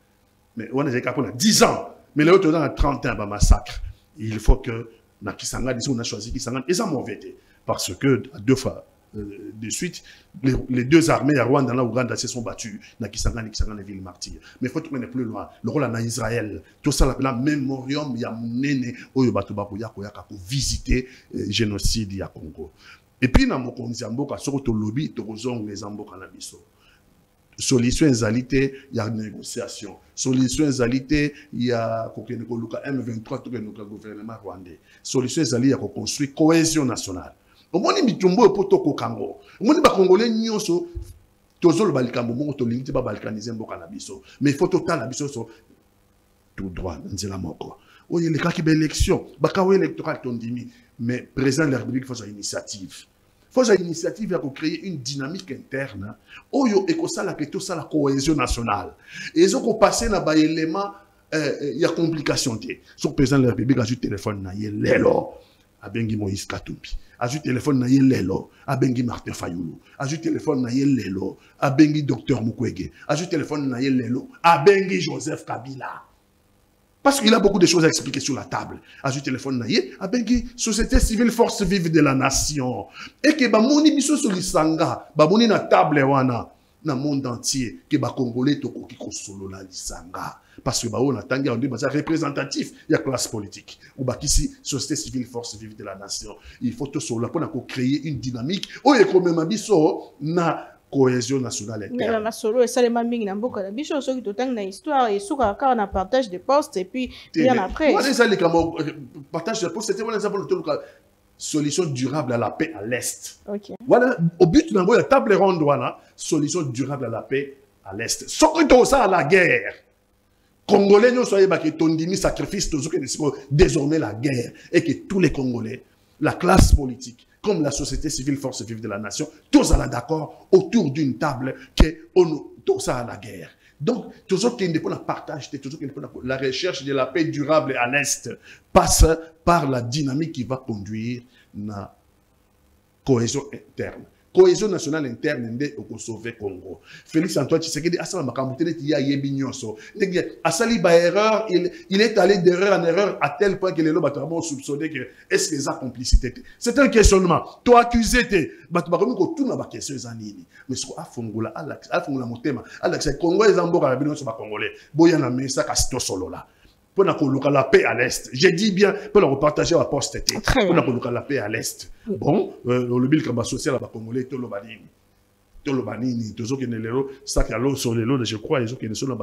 Speaker 3: Mais wana ezalaki kaka mpona 10 ans. Mais lelo toza na 30 ans bamassacre il faut que na kisangani si on a choisi kisangani eza mauvais te parce que à deux fois euh, de suite les, les deux armées ya rwanda na uganda se sont battues. Na kisangani kisangani ville martyr mais faut tukende plus loin. Lokola na israël. Tosala mpena mémorium ya monene oyo bato bakoya koyaka kovisite euh, génocide ya congo. Epuis na mokonzi ya mboka soki tolobi tokozonga eza mboka na biso solution ezali te ya négociation. Solution ezali te ya kokende koluka m23 tokende koluka gouvernement rwandais. Solution ezali ya koconstruire cohésion nationale. Omoni bitumbu oyo mpo tokoka ngo. Omoni bakongole nyonso tozoloba likambo moko tolingi te babalkanize mboka na biso. Mais ifo totala biso so tout droit na nzela moko. Oyo elekaki baélection bakao électoral tondimi. Mais président de la république fozwa initiative fozwa initiative ya kocréer une dynamique interne oyo ekosalaka tosala cohésion nationale. Ezokopasse na baélément euh, ya complication te soki président de la république azwi telefone na ye lelo abengi moïse katumbi azwi telefone na ye lelo abengi martin fayulu azwi telefone na ye lelo abengi docteur mukwege. Azwi telefone na ye lelo abengi joseph kabila parce qu'il a beaucoup de choses à expliquer sur la table. Azui téléphone na ye, abengi société civile force vive de la nation. Et que bamoni biso sur lisanga, bamoni na table wana na monde entier que ba congolais tokoki kosolola lisanga parce que ba on tangi on dit ba représentatif classe politique ou ba kisi société civile force vive de la nation il faut to solo pour créer une dynamique oyo ekomema biso na cohésion nationale
Speaker 2: Mais
Speaker 3: interne.
Speaker 2: masolo esalema mingi na mboka na biso soki totangi na histoire esukaka kaka na partage de poste et puis bien après.
Speaker 3: wana eza likambo euh, partage de poste c'était wana eza mpona toluka solution durable à la paix à l'est.
Speaker 2: Ok.
Speaker 3: Voilà au but nango ya table ronde wana solution durable à la paix à l'est. Soki tozosala la guerre. Congolais nyonso ayebaki tondimi sacrifice sikoyo désormais la guerre et que tous les congolais la classe politique comme la société civile, force vive de la nation, tous allons d'accord autour d'une table que on, tous à la guerre. Donc, toujours qu'il ne partage, toujours qu'il la recherche de la paix durable à l'Est passe par la dynamique qui va conduire la cohésion interne cohésion nationale interne nde sauver congo. Félix antoine tshisekedi asala makambo te neti ye ayebi nyonso. Ndenge asali baerreur il, il est allé d'erreur en erreur à tel point que lelo bato bamo soupçonné que est ce que eza complicité c'est un questionnement. To accusé te bato bakomi kotuna bakestion eza nini. Mais soko afongola afongola motema. Alakisa congo eza mboka na bino nyonso bacongolais boya na mesa kasi tosolola pour la paix à l'Est. J'ai dit bien, pour repartager la poste. Pour la paix à l'Est. Bon, euh, le bill comme social à Congolais, tout le banini. Tout le banini, tout ce qui est l'euro, ça qui a l'os sur l'euro, je crois, ils ont qui sont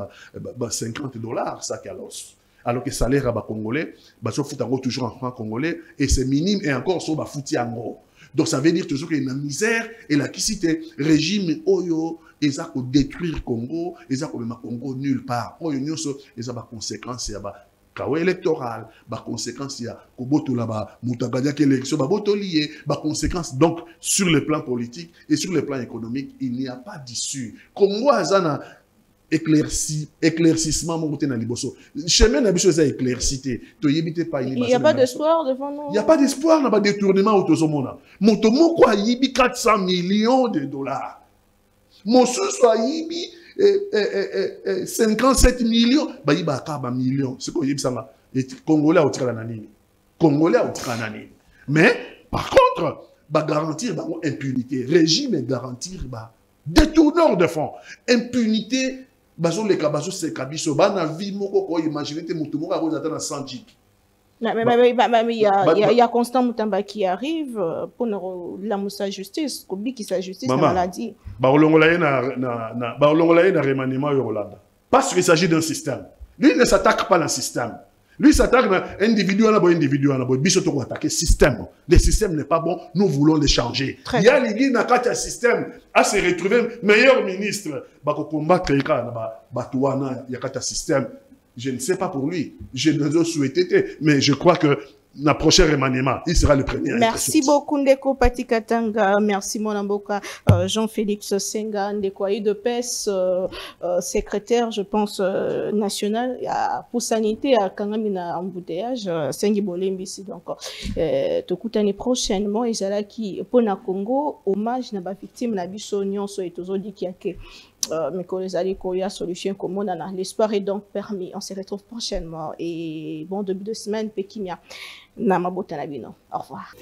Speaker 3: 50 dollars, a l'os. Alors que salaire à Congolais, bah, fout toujours en francs congolais, et c'est minime, et encore, ça va foutre en gros. Donc ça veut dire toujours qu'il y a une misère, et la qui cite régime Oyo, eza kodétruire congo eza komema congo nulle part. Oyo nyonso eza baconséquence ya bakawa électoral baconséquence ya kobotola bamoto akadiaki élection babotoli ye baconséquence donc sur le plan politique et sur le plan économique il n'y a pas d'issue. Congo aza na éclairci éclaircissement moko te na liboso. Chemin na biso eza éclairci
Speaker 2: il y a pas d'espoir devant nous?
Speaker 3: Il y a pas d'espoir na badétournement oyo tozomona. Moto moko ayibi 400 millions de dollars mosusu ayibi 57 millions. Bayibaka bamillion sikoyo oyebisanga congolais aotikala na nini congolais aotikala na nini mais par contre bagarantir bango impunité. Régime garantir ba détourneur de fonds. Impunité bazoleka bazoseka biso bana vie moko koimagine te motu moko akoza ata na 100 jik
Speaker 2: mais, mais, mais, mais, mais il y a, bah, il y a, il y a Constant Moutamba qui arrive pour la moussa justice, Kobi qui sa justice,
Speaker 3: Maman,
Speaker 2: la maladie.
Speaker 3: baolongola ye na, na, na, na remaniement oyo kolanda parce qu'il s'agit d'un système. Lui ne s'attaque pas à un système. Lui s'attaque à individu boye individu wana boye biso toko attaquer système. Le système n'est pas bon. Nous voulons le changer.
Speaker 2: Très
Speaker 3: ya lingi na kati ya système à se retrouver meilleur ministre. Bakokombattre ye kaka na ba- bato wana ya kati ya système je ne sais pas pour lui. Je ne le souhaite mais je crois que na prochain remaniement il sera le premier à
Speaker 2: Merci beaucoup Ndeko Pati Katanga, merci Monamboka, euh, Jean-Félix Senga, Ndeko de PES, euh, euh, secrétaire, je pense, national, à, pour sanité à Kangamina embouteillage, Sengi Bolembisi. Donc, euh, tokutani prochainement, qui, pour na Congo, hommage na ba victime na biso nyonso et tozodi qui euh, mikolo ezali koya solution komonana l'espoir est donc permis. On se retrouve prochainement. Et bon début de semaine pe kimia na mabota na bino. Au revoir